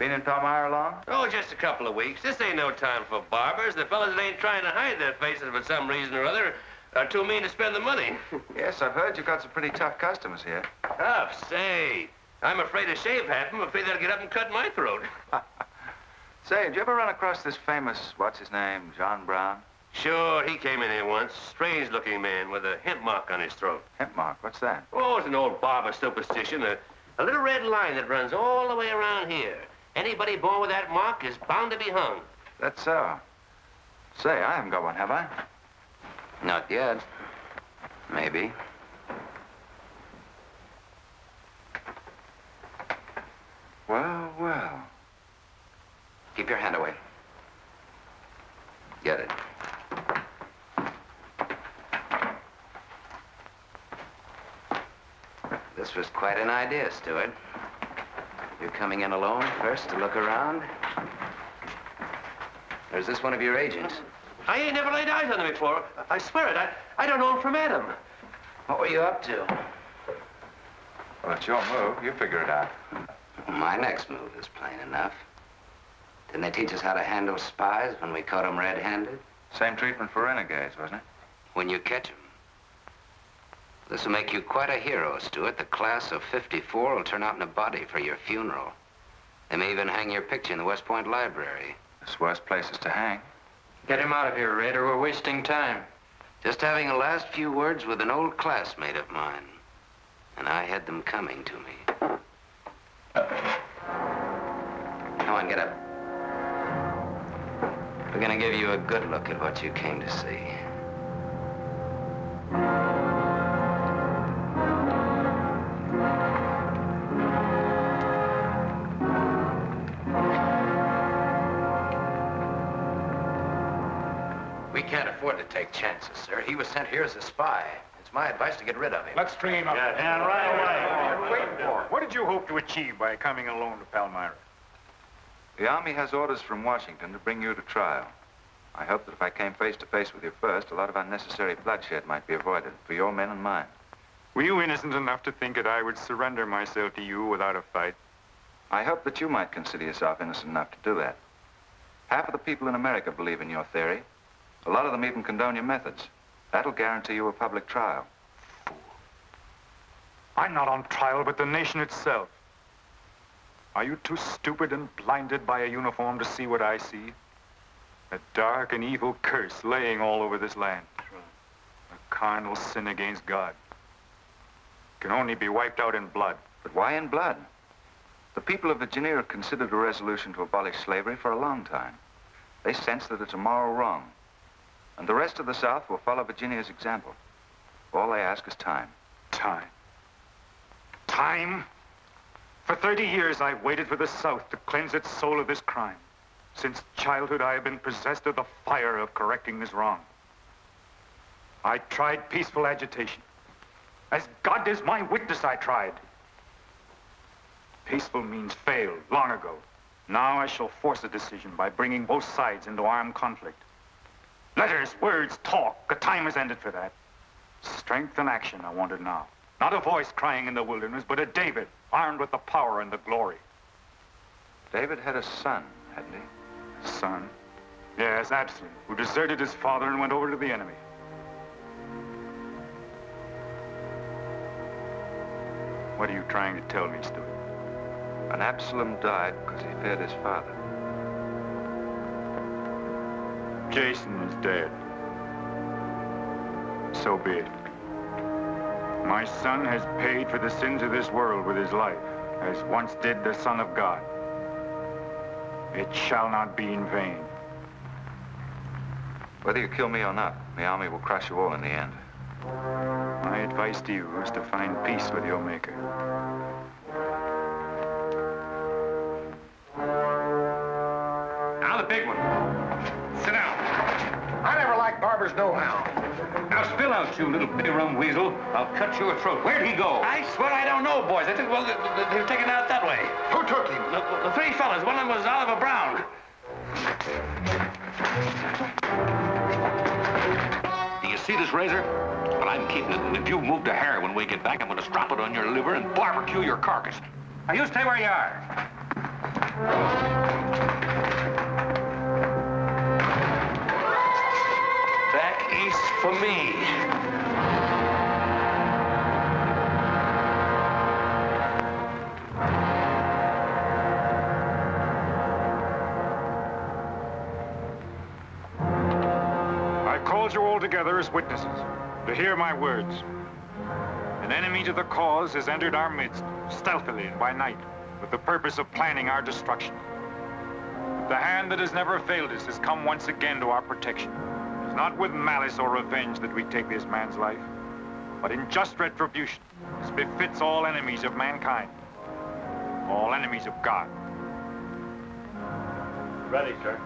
Been in Palmyra long? Oh, just a couple of weeks. This ain't no time for barbers. The fellas that ain't trying to hide their faces for some reason or other are too mean to spend the money. Yes, I've heard you've got some pretty tough customers here. Tough, say. I'm afraid to shave half of them. Afraid they'll get up and cut my throat. Say, did you ever run across this famous, what's his name, John Brown? Sure, he came in here once. Strange-looking man with a hemp mark on his throat. Hemp mark? What's that? Oh, it's an old barber superstition. A, a little red line that runs all the way around here. Anybody born with that mark is bound to be hung. That's so. Say, I haven't got one, have I? Not yet. Maybe. Well, well. Keep your hand away. Get it. This was quite an idea, Stuart. You're coming in alone first to look around? Or is this one of your agents? I ain't never laid eyes on him before. I swear it. I, I don't know him from Adam. What were you up to? Well, it's your move. You figure it out. My next move is plain enough. Didn't they teach us how to handle spies when we caught them red-handed? Same treatment for renegades, wasn't it? When you catch them. This will make you quite a hero, Stuart. The class of 54 will turn out in a body for your funeral. They may even hang your picture in the West Point Library. There's worse places to hang. Get him out of here, Rader. We're wasting time. Just having a last few words with an old classmate of mine. And I had them coming to me. Come on, get up. We're gonna give you a good look at what you came to see. We can't afford to take chances, sir. He was sent here as a spy. It's my advice to get rid of him. Let's stream up. and right away. Wait for it. What did you hope to achieve by coming alone to Palmyra? The Army has orders from Washington to bring you to trial. I hope that if I came face to face with you first, a lot of unnecessary bloodshed might be avoided for your men and mine. Were you innocent enough to think that I would surrender myself to you without a fight? I hope that you might consider yourself innocent enough to do that. Half of the people in America believe in your theory. A lot of them even condone your methods. That'll guarantee you a public trial. Fool. I'm not on trial, but the nation itself. Are you too stupid and blinded by a uniform to see what I see? A dark and evil curse laying all over this land. A carnal sin against God. It Can only be wiped out in blood. But why in blood? The people of Virginia have considered a resolution to abolish slavery for a long time. They sense that it's a moral wrong. And the rest of the South will follow Virginia's example. All they ask is time. Time. Time? For 30 years, I've waited for the South to cleanse its soul of this crime. Since childhood, I have been possessed of the fire of correcting this wrong. I tried peaceful agitation. As God is my witness, I tried. Peaceful means failed long ago. Now I shall force a decision by bringing both sides into armed conflict. Letters, words, talk. The time has ended for that. Strength and action I want it now. Not a voice crying in the wilderness, but a David, armed with the power and the glory. David had a son, hadn't he? Son? Yes, Absalom, who deserted his father and went over to the enemy. What are you trying to tell me, Stuart? And Absalom died because he feared his father. Jason is dead. So be it. My son has paid for the sins of this world with his life, as once did the Son of God. It shall not be in vain. Whether you kill me or not, the army will crush you all in the end. My advice to you is to find peace with your maker. Now the big one. Sit down. I never liked Barber's know-how. Now spill out, you little big rum weasel. I'll cut your throat. Where'd he go? I swear I don't know, boys. I think, well, they, were taken out that way. Who took him? The, the three fellas. One of them was Oliver Brown. Do you see this razor? Well, I'm keeping it, and if you move a hair when we get back, I'm going to strap it on your liver and barbecue your carcass. Now, you stay where you are. For me. I called you all together as witnesses to hear my words. An enemy to the cause has entered our midst, stealthily and by night, with the purpose of planning our destruction. But the hand that has never failed us has come once again to our protection. Not with malice or revenge that we take this man's life, but in just retribution, as befits all enemies of mankind, all enemies of God. Ready, sir.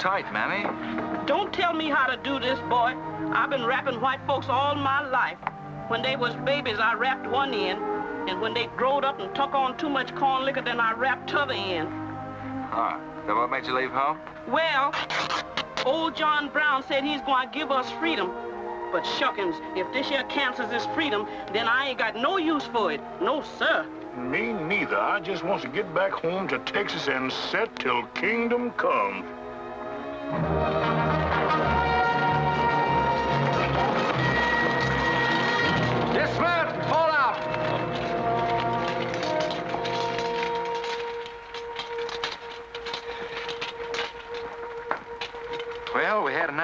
Tight, Mammy. Don't tell me how to do this, boy. I've been wrapping white folks all my life. When they was babies, I wrapped one end. And when they growed up and took on too much corn liquor, then I wrapped t'other end. Huh. So what made you leave home? Well, old John Brown said he's going to give us freedom. But shuckins, if this here Kansas is freedom, then I ain't got no use for it. No, sir. Me neither. I just want to get back home to Texas and set till kingdom come.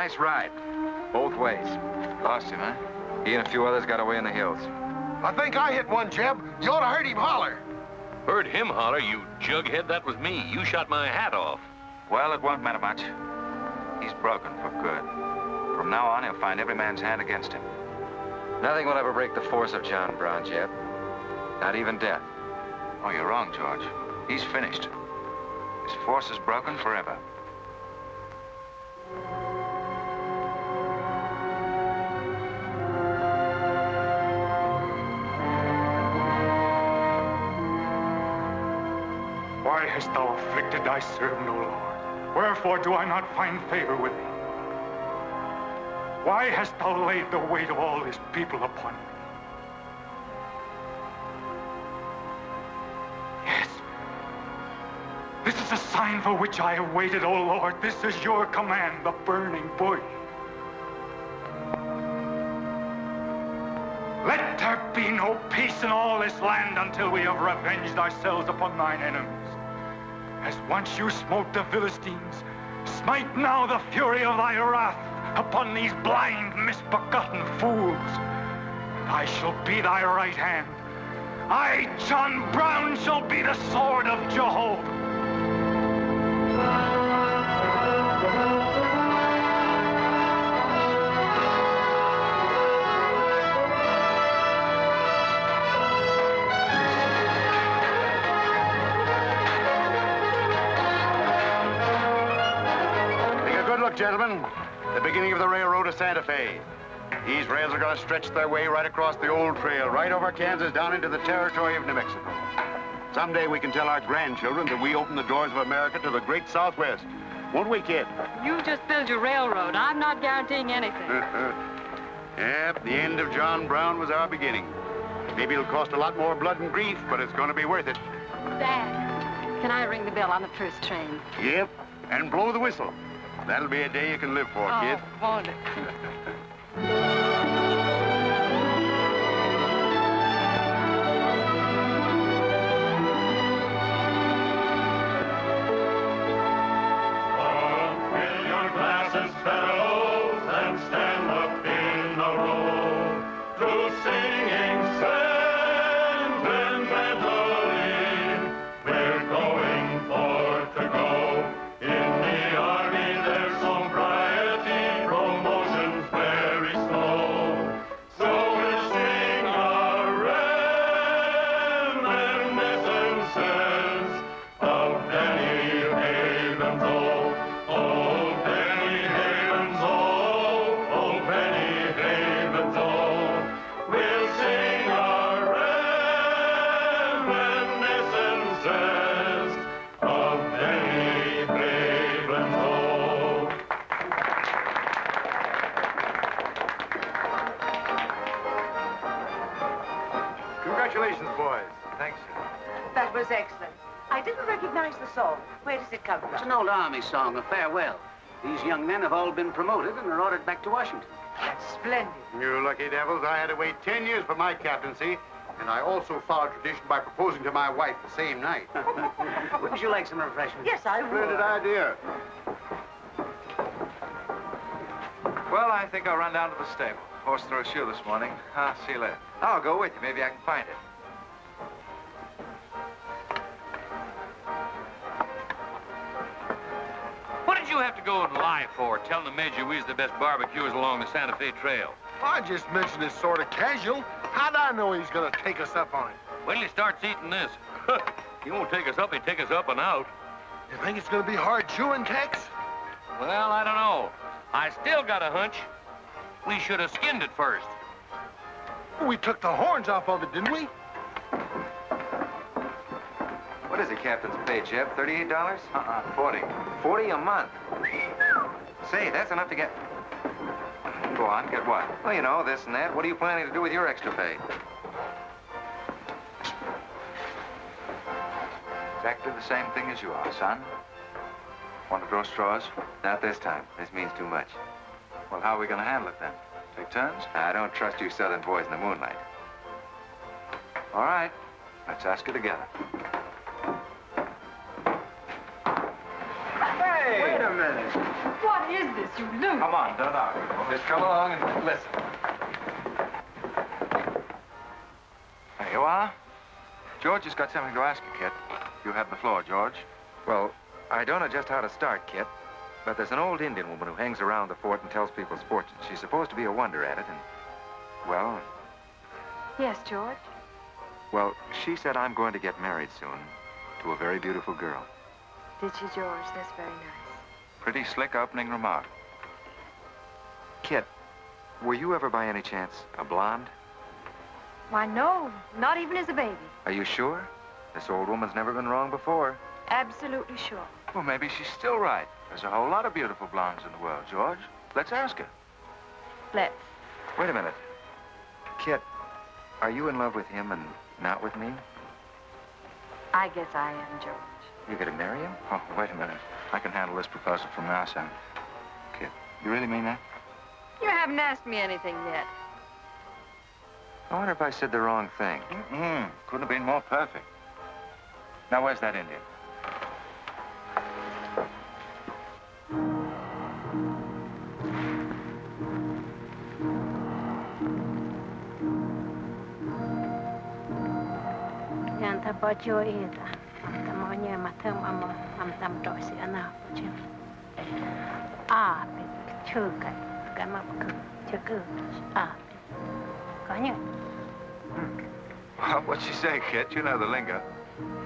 Nice ride. Both ways. Lost him, huh? He and a few others got away in the hills. I think I hit one, Jeb. You ought to heard him holler. Heard him holler, you jughead. That was me. You shot my hat off. Well, it won't matter much. He's broken for good. From now on, he'll find every man's hand against him. Nothing will ever break the force of John Brown, Jeb. Not even death. Oh, you're wrong, George. He's finished. His force is broken forever. Hast thou afflicted thy servant, O Lord? Wherefore do I not find favor with thee? Why hast thou laid the weight of all this people upon me? Yes. This is the sign for which I have waited, O Lord. This is your command, the burning bush. Let there be no peace in all this land until we have revenged ourselves upon thine enemies. As once you smote the Philistines, smite now the fury of thy wrath upon these blind, misbegotten fools. I shall be thy right hand. I, John Brown, shall be the sword of Jehovah. Gentlemen. The beginning of the railroad to Santa Fe. These rails are going to stretch their way right across the old trail, right over Kansas, down into the territory of New Mexico. Someday we can tell our grandchildren that we opened the doors of America to the great Southwest. Won't we, kid? You just build your railroad. I'm not guaranteeing anything. yep, the end of John Brown was our beginning. Maybe it'll cost a lot more blood and grief, but it's going to be worth it. Dad, can I ring the bell on the first train? Yep, and blow the whistle. That'll be a day you can live for, oh, kid. won't didn't recognize the song. Where does it come from? It's an old army song, a farewell. These young men have all been promoted and are ordered back to Washington. That's splendid. You lucky devils, I had to wait 10 years for my captaincy, and I also followed tradition by proposing to my wife the same night. Wouldn't you like some refreshments? Yes, I would. Splendid idea. Well, I think I'll run down to the stable. Horse threw a shoe this morning. I'll see you later. I'll go with you. Maybe I can find it. You have to go and lie for, telling the major we was the best barbecuers along the Santa Fe Trail? I just mentioned it sort of casual. How'd I know he's gonna take us up on it? When he starts eating this. he won't take us up, he'll take us up and out. You think it's gonna be hard chewing, Tex? Well, I don't know. I still got a hunch. We should have skinned it first. We took the horns off of it, didn't we? What is the captain's pay, Jeb? $38? Uh-uh, 40 40 a month. Say, that's enough to get... Go on, get what? Well, you know, this and that. What are you planning to do with your extra pay? Exactly the same thing as you are, son. Want to throw straws? Not this time. This means too much. Well, how are we going to handle it then? Take turns? I don't trust you southern boys in the moonlight. All right. Let's ask it together. Hey! Wait a minute. What is this, you loon? Come on, don't argue. Just come along and listen. There you are. George has got something to ask you, Kit. You have the floor, George. Well, I don't know just how to start, Kit, but there's an old Indian woman who hangs around the fort and tells people's fortunes. She's supposed to be a wonder at it, and, well, Yes, George. well, she said I'm going to get married soon to a very beautiful girl. Did she, George? That's very nice. Pretty slick opening remark. Kit, were you ever by any chance a blonde? Why, no, not even as a baby. Are you sure? This old woman's never been wrong before. Absolutely sure. Well, maybe she's still right. There's a whole lot of beautiful blondes in the world, George. Let's ask her. Let's. Wait a minute. Kit, are you in love with him and not with me? I guess I am, George. You gonna marry him? Oh, wait a minute. I can handle this proposal from now, son. Kit, you really mean that? You haven't asked me anything yet. I wonder if I said the wrong thing. Mm-mm. Couldn't have been more perfect. Now, where's that Indian? Yan ta pa jo ita. Ta mo nya ma tham am am tam to si ana po chen. A pe chu ka ka ma ku chu ku a pe. Có nhỉ? What'd she say, Kit? You know the lingo.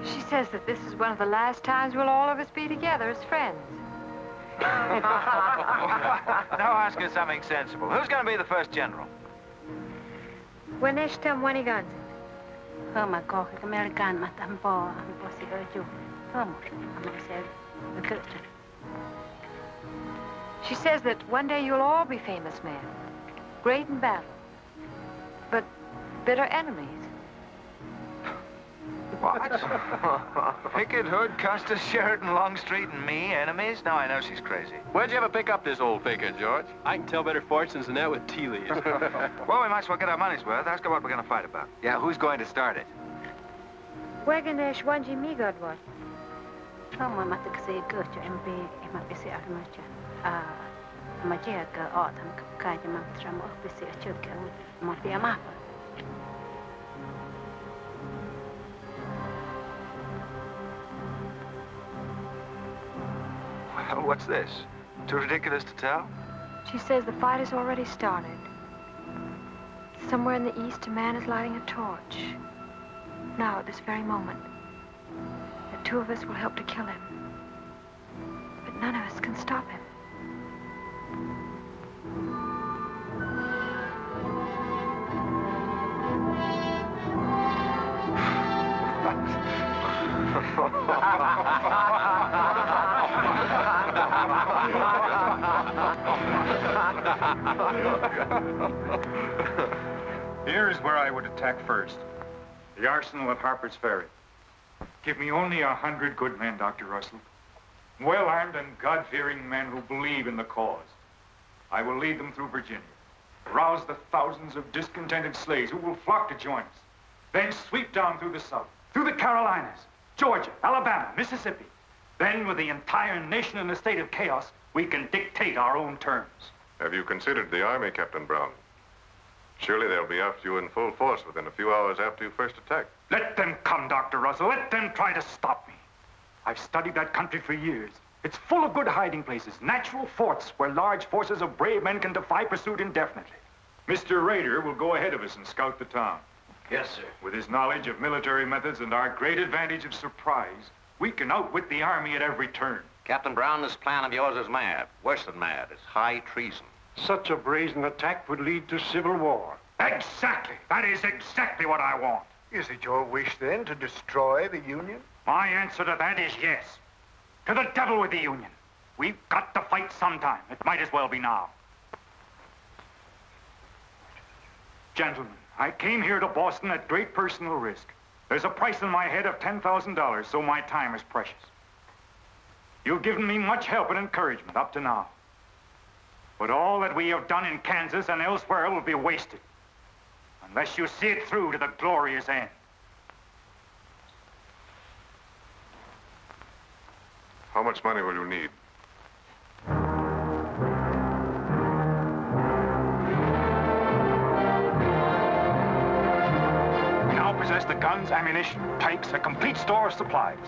She says that this is one of the last times we'll all of us be together as friends. now ask her something sensible. Who's going to be the first general? When is tam when he guns? Hơ mà có cái American mà tam po am po si ở chu. Hơ mo am se the good. She says that one day you'll all be famous men, great in battle, but bitter enemies. What? Pickett, Hood, Custer, Sheridan, Longstreet, and me, enemies? Now I know she's crazy. Where'd you ever pick up this old figure, George? I can tell better fortunes than that with tea leaves. well, we might as well get our money's worth. Ask her what we're going to fight about. Yeah, who's going to start it? Waganesh wanji mi godwa. Hơ mo ma tu se good chu em be em ma pe se ar ma cha. À mà chỉ là cái ở thằng cái cho mà mà bị sửa chữa cái một bia mà Well, what's this? Too ridiculous to tell? She says the fight has already started. Somewhere in the east, a man is lighting a torch. Now, at this very moment, two of us will help to kill him. But none of us can stop him. Here's where I would attack first. The arsenal at Harper's Ferry. Give me only a hundred good men, Dr. Russell. Well-armed and God-fearing men who believe in the cause. I will lead them through Virginia. Rouse the thousands of discontented slaves who will flock to join us. Then sweep down through the South, through the Carolinas, Georgia, Alabama, Mississippi. Then, with the entire nation in a state of chaos, we can dictate our own terms. Have you considered the Army, Captain Brown? Surely they'll be after you in full force within a few hours after you first attack. Let them come, Dr. Russell. Let them try to stop me. I've studied that country for years. It's full of good hiding places, natural forts where large forces of brave men can defy pursuit indefinitely. Mr. Rader will go ahead of us and scout the town. Yes, sir. With his knowledge of military methods and our great advantage of surprise, we can outwit the army at every turn. Captain Brown, this plan of yours is mad. Worse than mad. It's high treason. Such a brazen attack would lead to civil war. Exactly. That is exactly what I want. Is it your wish, then, to destroy the Union? My answer to that is yes. To the devil with the Union. We've got to fight sometime. It might as well be now. Gentlemen, I came here to Boston at great personal risk. There's a price in my head of $10,000, so my time is precious. You've given me much help and encouragement up to now. But all that we have done in Kansas and elsewhere will be wasted unless you see it through to the glorious end. How much money will you need? We now possess the guns, ammunition, pipes, a complete store of supplies.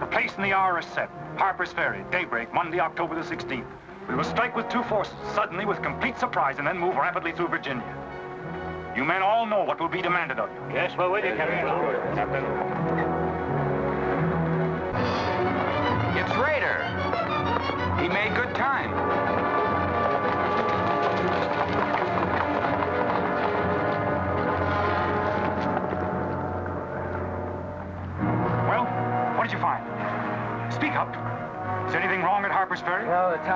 The place and the hour is set. Harper's Ferry, daybreak, Monday, October the 16th. We will strike with two forces, suddenly with complete surprise, and then move rapidly through Virginia. You men all know what will be demanded of you. Yes, we're with you, Captain. Captain. It's Rader. He made good time.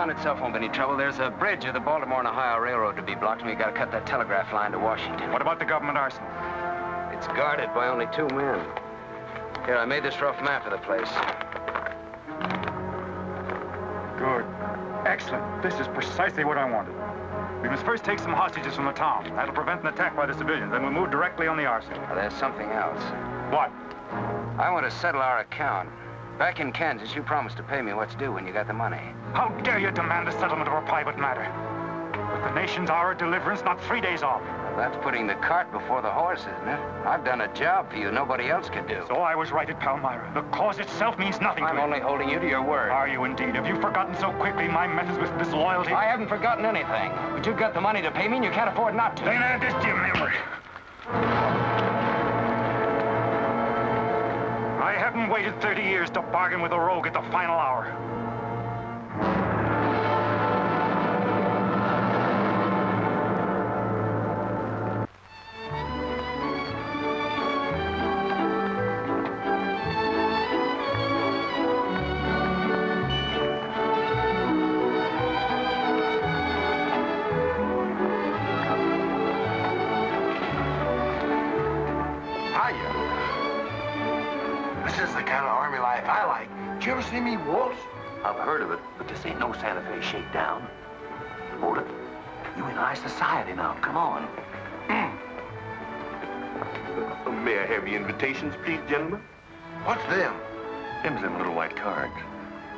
Town itself won't be any trouble. There's a bridge of the Baltimore and Ohio Railroad to be blocked, and we gotta cut that telegraph line to Washington. What about the government arsenal? It's guarded by only two men. Here, I made this rough map of the place. Good. Excellent. This is precisely what I wanted. We must first take some hostages from the town. That'll prevent an attack by the civilians. Then we'll move directly on the arsenal. There's something else. What? I want to settle our account. Back in Kansas, you promised to pay me what's due when you got the money. How dare you demand a settlement of a private matter? With the nation's hour of deliverance not three days off. Well, that's putting the cart before the horse, isn't it? I've done a job for you nobody else could do. So I was right at Palmyra. The cause itself means nothing to you. I'm only holding you to your word. Are you indeed? Have you forgotten so quickly my methods with disloyalty? I haven't forgotten anything. But you've got the money to pay me, and you can't afford not to. Then add this to your memory. I haven't waited 30 years to bargain with a rogue at the final hour. Santa Fe shakedown. Hold it. You in high society now. Come on. Mm. May I have your invitations, please, gentlemen? What's them? Them's them little white cards.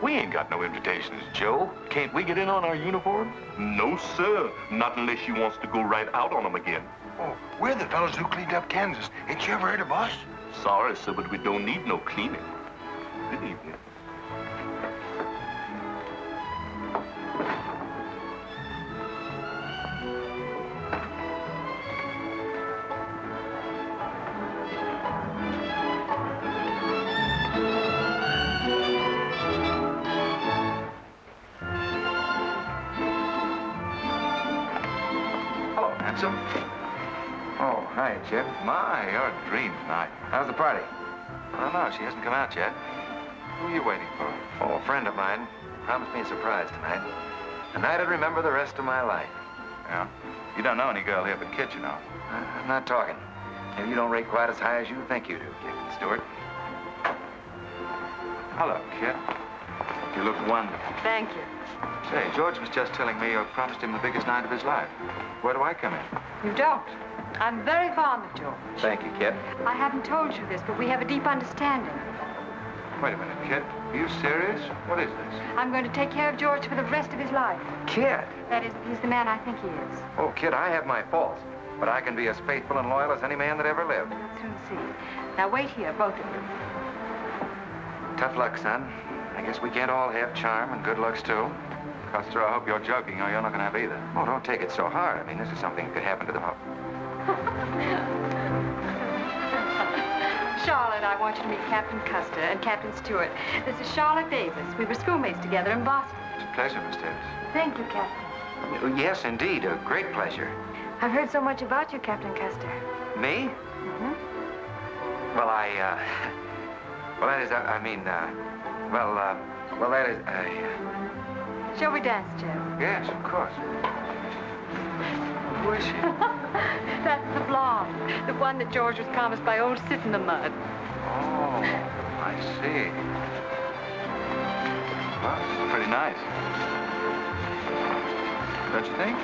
We ain't got no invitations, Joe. Can't we get in on our uniforms? No, sir. Not unless you wants to go right out on them again. Oh, we're the fellows who cleaned up Kansas. Ain't you ever heard of us? Sorry, sir, but we don't need no cleaning. Good evening. A dream tonight. How's the party? I don't know. She hasn't come out yet. Who are you waiting for? Oh, a friend of mine. Promised me a surprise tonight. A night I'd remember the rest of my life. Yeah? You don't know any girl here but Kit, you know. I'm not talking. Maybe you don't rate quite as high as you think you do, Captain Stuart. Hello, Kit. You look wonderful. Thank you. Say, George was just telling me you promised him the biggest night of his life. Where do I come in? You don't. I'm very fond of George. Thank you, kid. I haven't told you this, but we have a deep understanding. Wait a minute, Kit. Are you serious? What is this? I'm going to take care of George for the rest of his life. Kid! That is, he's the man I think he is. Oh, kid, I have my faults. But I can be as faithful and loyal as any man that ever lived. We'll soon see. Now wait here, both of you. Tough luck, son. I guess we can't all have charm and good looks, too. Custer, I hope you're joking, or you're not going to have either. Oh, don't take it so hard. I mean, this is something that could happen to the... Charlotte, I want you to meet Captain Custer and Captain Stuart. This is Charlotte Davis. We were schoolmates together in Boston. It's a pleasure, Miss Davis. Thank you, Captain. Oh, Yes, indeed. A great pleasure. I've heard so much about you, Captain Custer. Me? Mm-hmm. Well, I, uh... Well, that is, uh, I mean, uh... Well, uh... Well, that is, uh... Shall we dance, Joe? Yes, of course. Who is she? That's the blonde, the one that George was promised by old Sit in the Mud. Oh, I see. Well, pretty nice. Don't you think?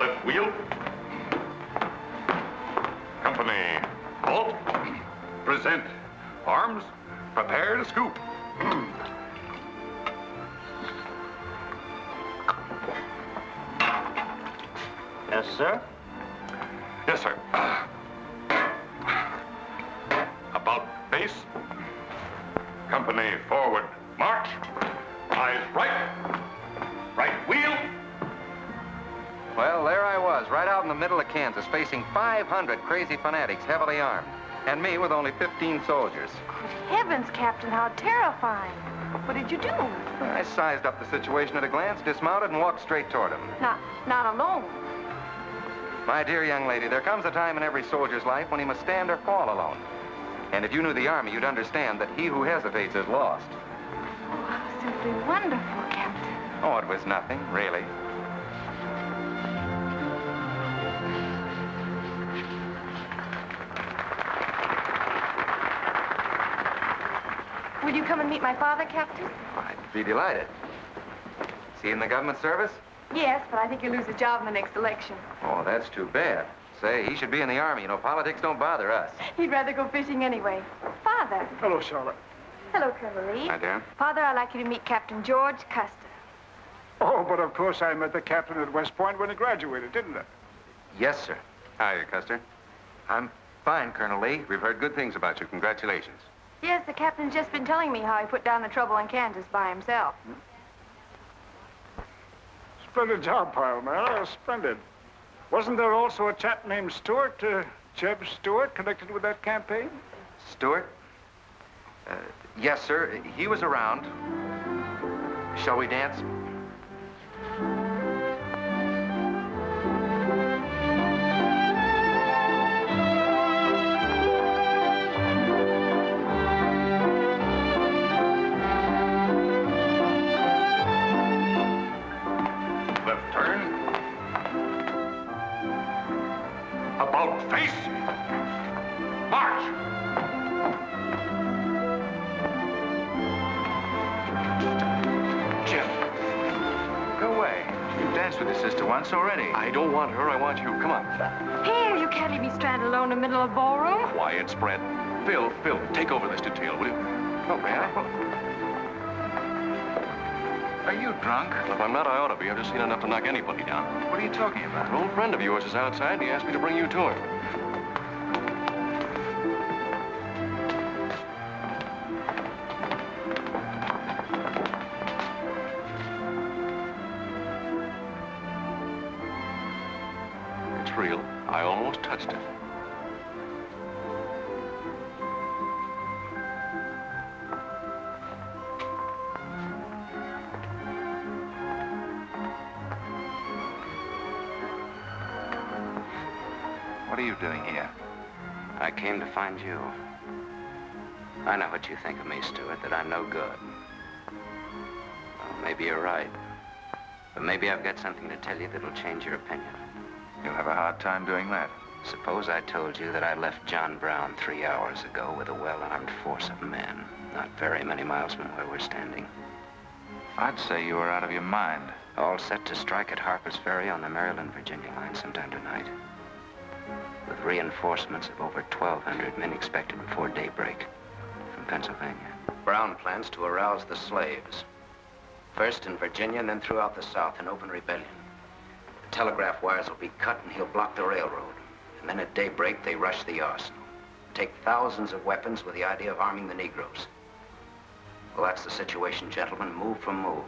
Left wheel. Company. Halt. Present. Arms. Prepare to scoop. Yes, sir. Yes, sir. About face. Company forward. March. Eyes right. Right wheel. Well, there I was, right out in the middle of Kansas, facing 500 crazy fanatics, heavily armed. And me with only 15 soldiers. Good Heavens, Captain, how terrifying. What did you do? I sized up the situation at a glance, dismounted, and walked straight toward him. Not, not alone. My dear young lady, there comes a time in every soldier's life when he must stand or fall alone. And if you knew the Army, you'd understand that he who hesitates is lost. Oh, Simply wonderful, Captain. Oh, it was nothing, really. Will you come and meet my father, Captain? I'd be delighted. Is he in the government service? Yes, but I think he'll lose his job in the next election. Oh, that's too bad. Say, he should be in the Army. You know, politics don't bother us. He'd rather go fishing anyway. Father. Hello, Charlotte. Hello, Colonel Lee. Hi, dear. Father, I'd like you to meet Captain George Custer. Oh, but of course I met the captain at West Point when he graduated, didn't I? Yes, sir. Hi, Custer. I'm fine, Colonel Lee. We've heard good things about you. Congratulations. Yes, the captain's just been telling me how he put down the trouble in Kansas by himself. Splendid job, pile, man. Oh, splendid. Wasn't there also a chap named Stuart, uh, Jeb Stuart, connected with that campaign? Stuart? Uh, yes, sir. He was around. Shall we dance? You've danced with your sister once already. I don't want her. I want you. Come on. Here, you can't leave me stranded alone in the middle of a ballroom. Quiet, spread. Phil, Phil, take over this detail, will you? Oh, man. Are you drunk? If I'm not, I ought to be. I've just seen enough to knock anybody down. What are you talking about? An old friend of yours is outside, and he asked me to bring you to him. Find you. I know what you think of me, Stuart, that I'm no good. Well, maybe you're right. But maybe I've got something to tell you that'll change your opinion. You'll have a hard time doing that. Suppose I told you that I left John Brown three hours ago with a well-armed force of men, not very many miles from where we're standing. I'd say you were out of your mind. All set to strike at Harper's Ferry on the Maryland-Virginia line sometime tonight. With reinforcements of over 1,200 men expected before daybreak from Pennsylvania. Brown plans to arouse the slaves. First in Virginia and then throughout the South in open rebellion. The telegraph wires will be cut and he'll block the railroad. And then at daybreak, they rush the arsenal. Take thousands of weapons with the idea of arming the Negroes. Well, that's the situation, gentlemen. Move for move.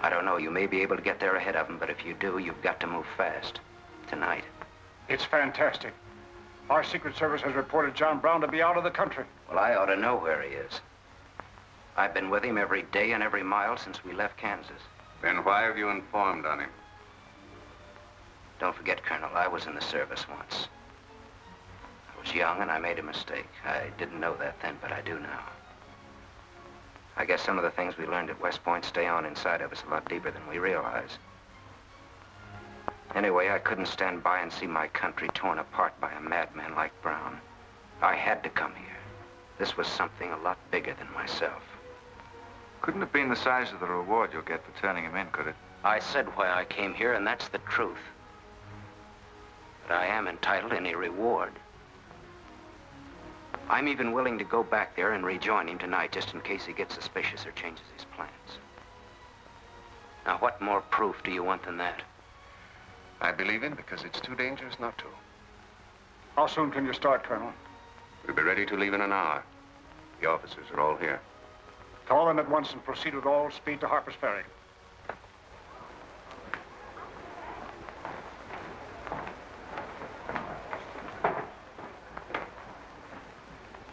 I don't know, you may be able to get there ahead of them, but if you do, you've got to move fast. Tonight. It's fantastic. Our Secret Service has reported John Brown to be out of the country. Well, I ought to know where he is. I've been with him every day and every mile since we left Kansas. Then why have you informed on him? Don't forget, Colonel, I was in the service once. I was young and I made a mistake. I didn't know that then, but I do now. I guess some of the things we learned at West Point stay on inside of us a lot deeper than we realize. Anyway, I couldn't stand by and see my country torn apart by a madman like Brown. I had to come here. This was something a lot bigger than myself. Couldn't have been the size of the reward you'll get for turning him in, could it? I said why I came here, and that's the truth. But I am entitled to any reward. I'm even willing to go back there and rejoin him tonight, just in case he gets suspicious or changes his plans. Now, what more proof do you want than that? I believe in because it's too dangerous not to. How soon can you start, Colonel? We'll be ready to leave in an hour. The officers are all here. Call them at once and proceed with all speed to Harper's Ferry.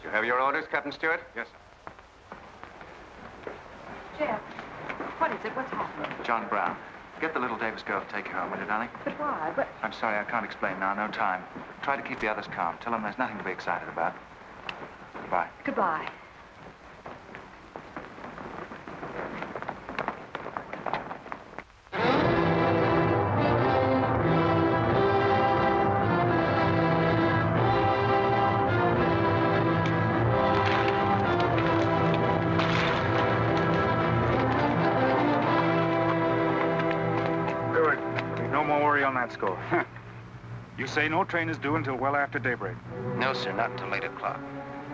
You have your orders, Captain Stuart? Yes, sir. Jeff, what is it? What's happening? John Brown. Get the little Davis girl to take you home, will you, darling? But why? But... I'm sorry, I can't explain now. No time. Try to keep the others calm. Tell them there's nothing to be excited about. Goodbye. Goodbye. That score. you say no train is due until well after daybreak? No, sir, not until 8 o'clock.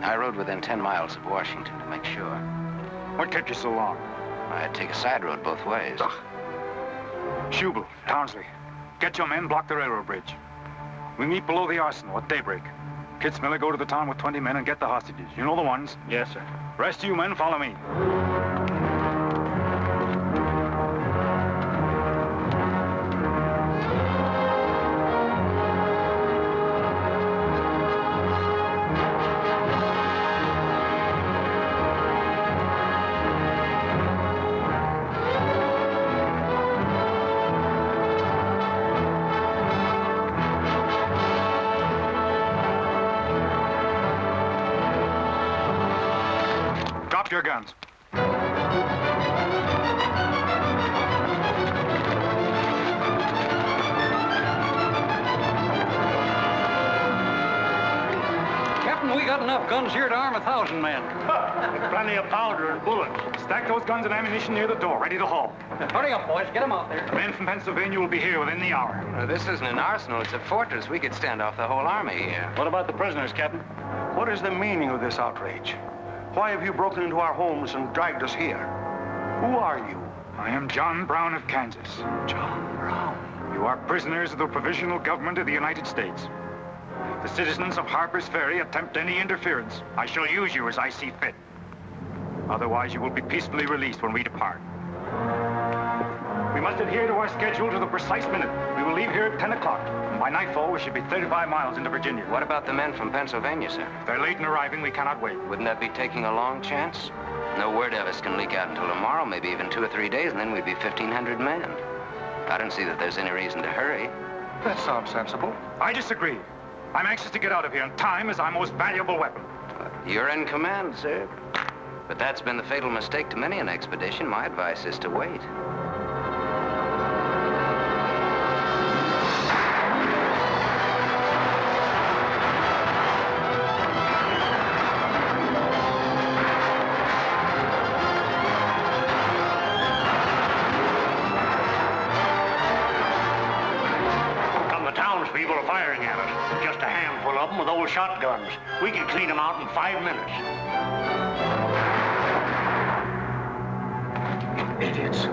I rode within 10 miles of Washington to make sure. What kept you so long? I had to take a side road both ways. Ugh. Schubel, Townsley, get your men, block the railroad bridge. We meet below the arsenal at daybreak. Kitzmiller, go to the town with 20 men and get the hostages. You know the ones? Yes, sir. Rest of you men, follow me. Guns and ammunition near the door, ready to haul. Hurry up, boys. Get them out there. The men from Pennsylvania will be here within the hour. Well, this isn't an arsenal. It's a fortress. We could stand off the whole army here. What about the prisoners, Captain? What is the meaning of this outrage? Why have you broken into our homes and dragged us here? Who are you? I am John Brown of Kansas. John Brown? You are prisoners of the provisional government of the United States. If the citizens of Harper's Ferry attempt any interference, I shall use you as I see fit. Otherwise, you will be peacefully released when we depart. We must adhere to our schedule to the precise minute. We will leave here at 10 o'clock. By nightfall, we should be 35 miles into Virginia. What about the men from Pennsylvania, sir? If they're late in arriving, we cannot wait. Wouldn't that be taking a long chance? No word of us can leak out until tomorrow, maybe even two or three days, and then we'd be 1,500 men. I don't see that there's any reason to hurry. That sounds sensible. I disagree. I'm anxious to get out of here, and time is our most valuable weapon. You're in command, sir. But that's been the fatal mistake to many an expedition. My advice is to wait. people are firing at us. Just a handful of them with old shotguns. We can clean them out in five minutes. Idiots.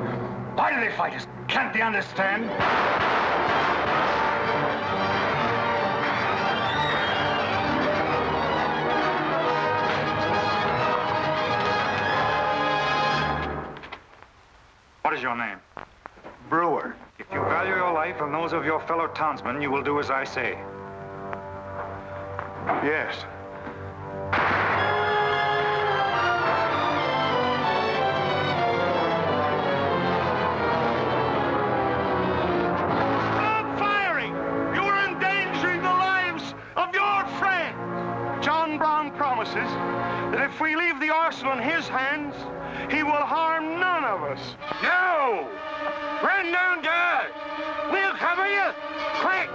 Why do they fight us? Can't they understand? What is your name? Brewer. If you value your life and those of your fellow townsmen, you will do as I say. Yes. If we leave the arsenal in his hands, he will harm none of us. No! Run down guard! We'll cover you! Quick!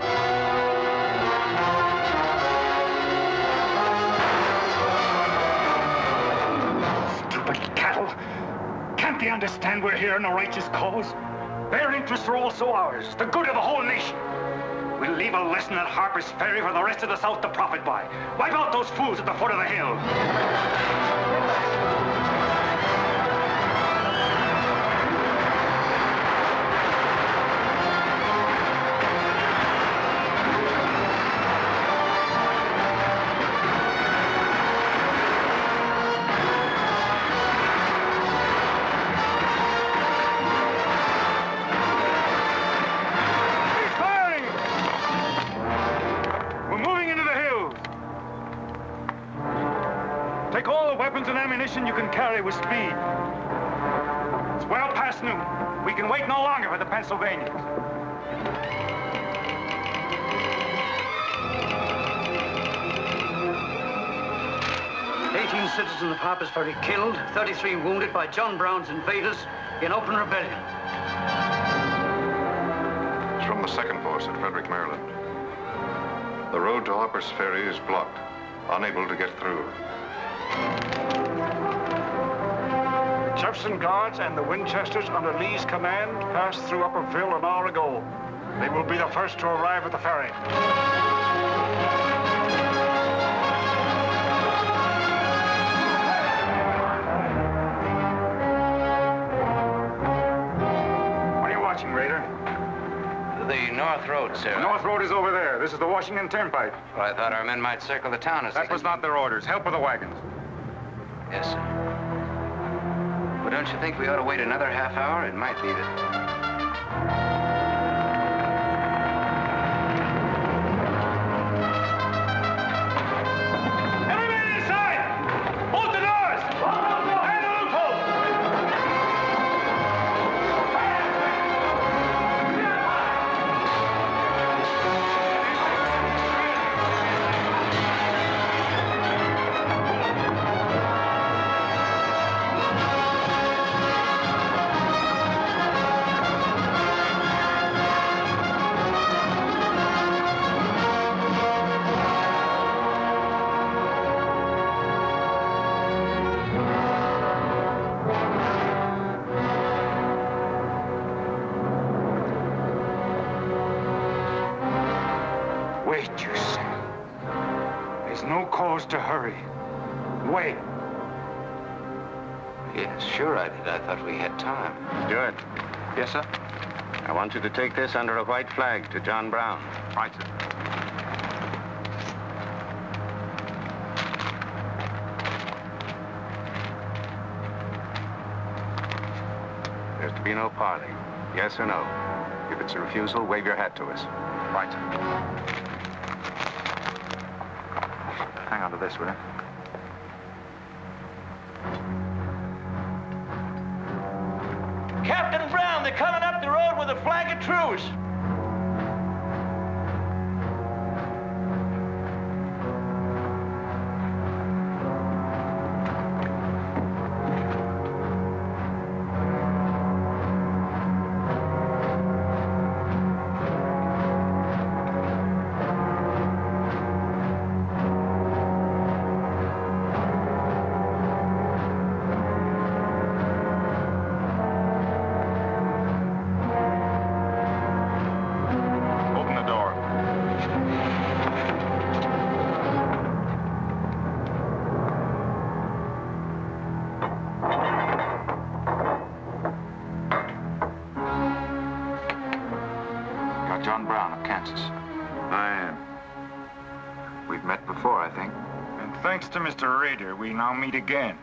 Stupid cattle! Can't they understand we're here in a righteous cause? Their interests are also ours, the good of the whole nation. We'll leave a lesson at Harper's Ferry for the rest of the South to profit by. Wipe out those fools at the foot of the hill. 33 wounded by John Brown's invaders in open rebellion. It's from the second force at Frederick, Maryland. The road to Harper's Ferry is blocked, unable to get through. Jefferson Guards and the Winchesters under Lee's command passed through Upperville an hour ago. They will be the first to arrive at the ferry. Road, sir. North Road is over there. This is the Washington Turnpike. Well, I thought our men might circle the town as That was not their orders. Help with the wagons. Yes, sir. But don't you think we ought to wait another half hour? It might be that... Stuart, Yes, sir? I want you to take this under a white flag to John Brown. Right, sir. There's to be no parley. Yes or no? If it's a refusal, wave your hat to us. Right, sir. Hang on to this, will you? Truce. Meet again.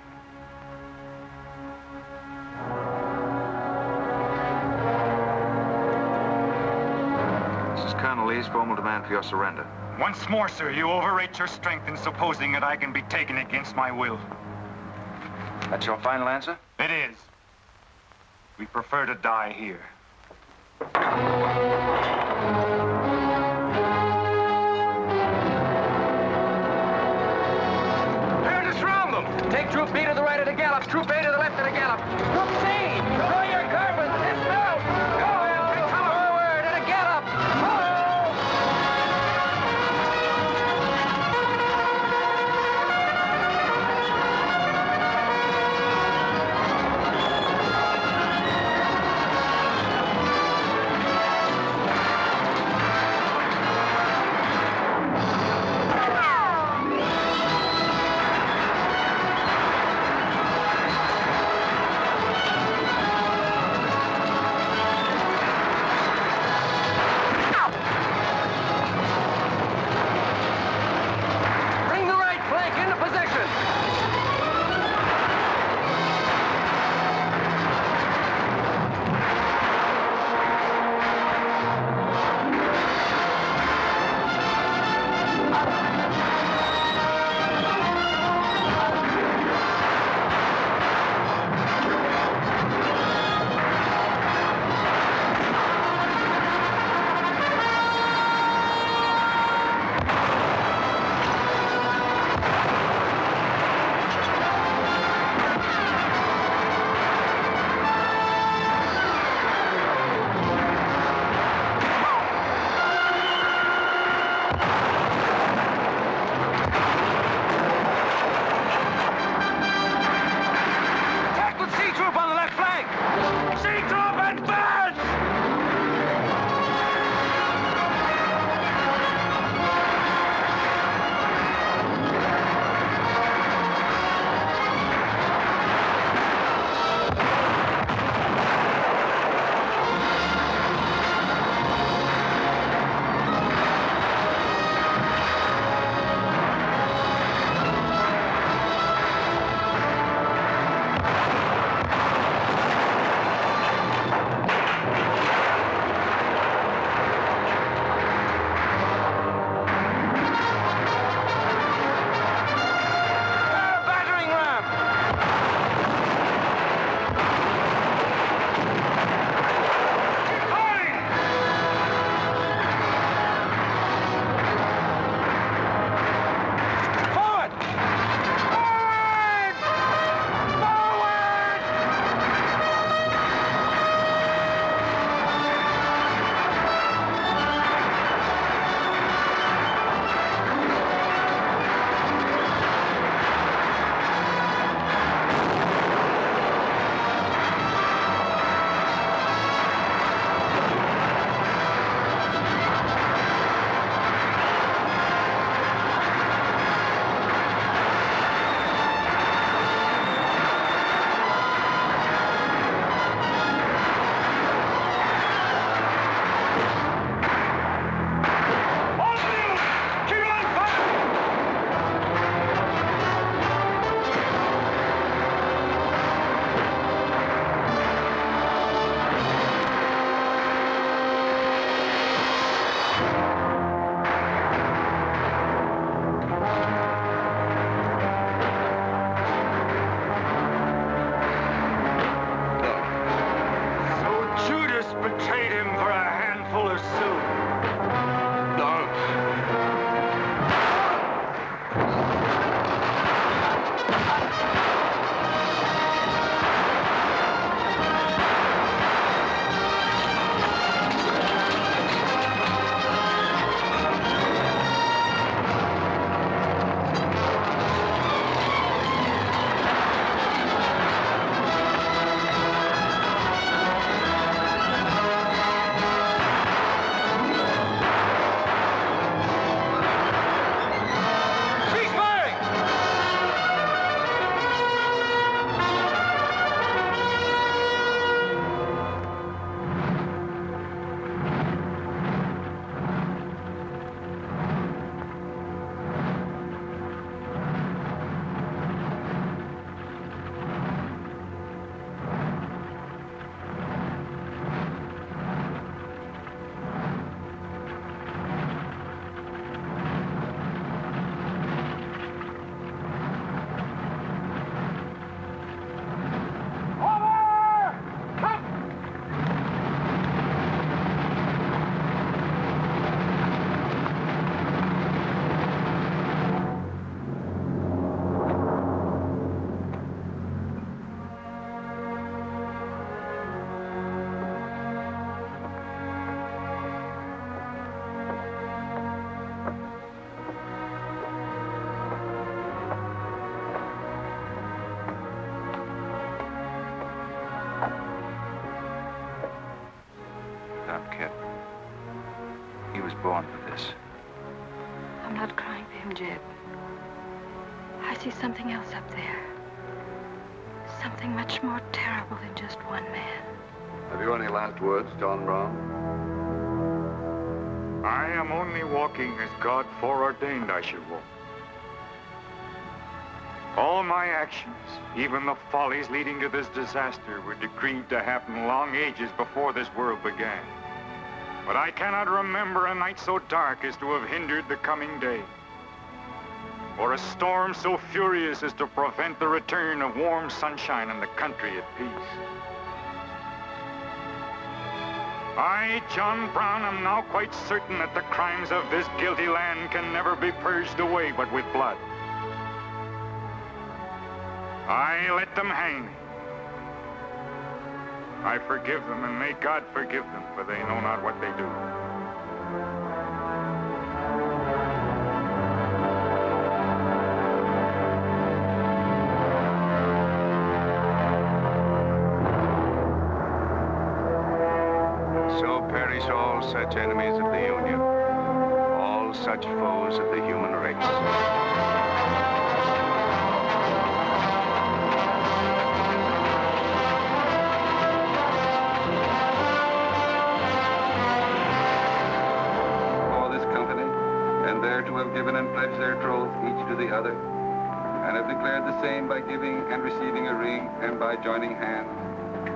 This is Colonel Lee's formal demand for your surrender. Once more, sir, you overrate your strength in supposing that I can be taken against my will. That's your final answer? It is. We prefer to die here. Take Troop B to the right of the gallop. Troop A John Brown? I am only walking as God foreordained I should walk. All my actions, even the follies leading to this disaster, were decreed to happen long ages before this world began. But I cannot remember a night so dark as to have hindered the coming day, or a storm so furious as to prevent the return of warm sunshine and the country at peace. I, John Brown, am now quite certain that the crimes of this guilty land can never be purged away but with blood. I let them hang me. I forgive them, and may God forgive them, for they know not what they do. Such enemies of the Union, all such foes of the human race. before this company, and there to have given and pledged their troth each to the other, and have declared the same by giving and receiving a ring and by joining hands,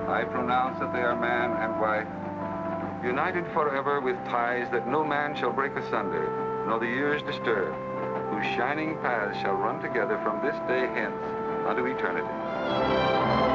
I pronounce that they are man and wife, united forever with ties that no man shall break asunder, nor the years disturb, whose shining paths shall run together from this day hence unto eternity.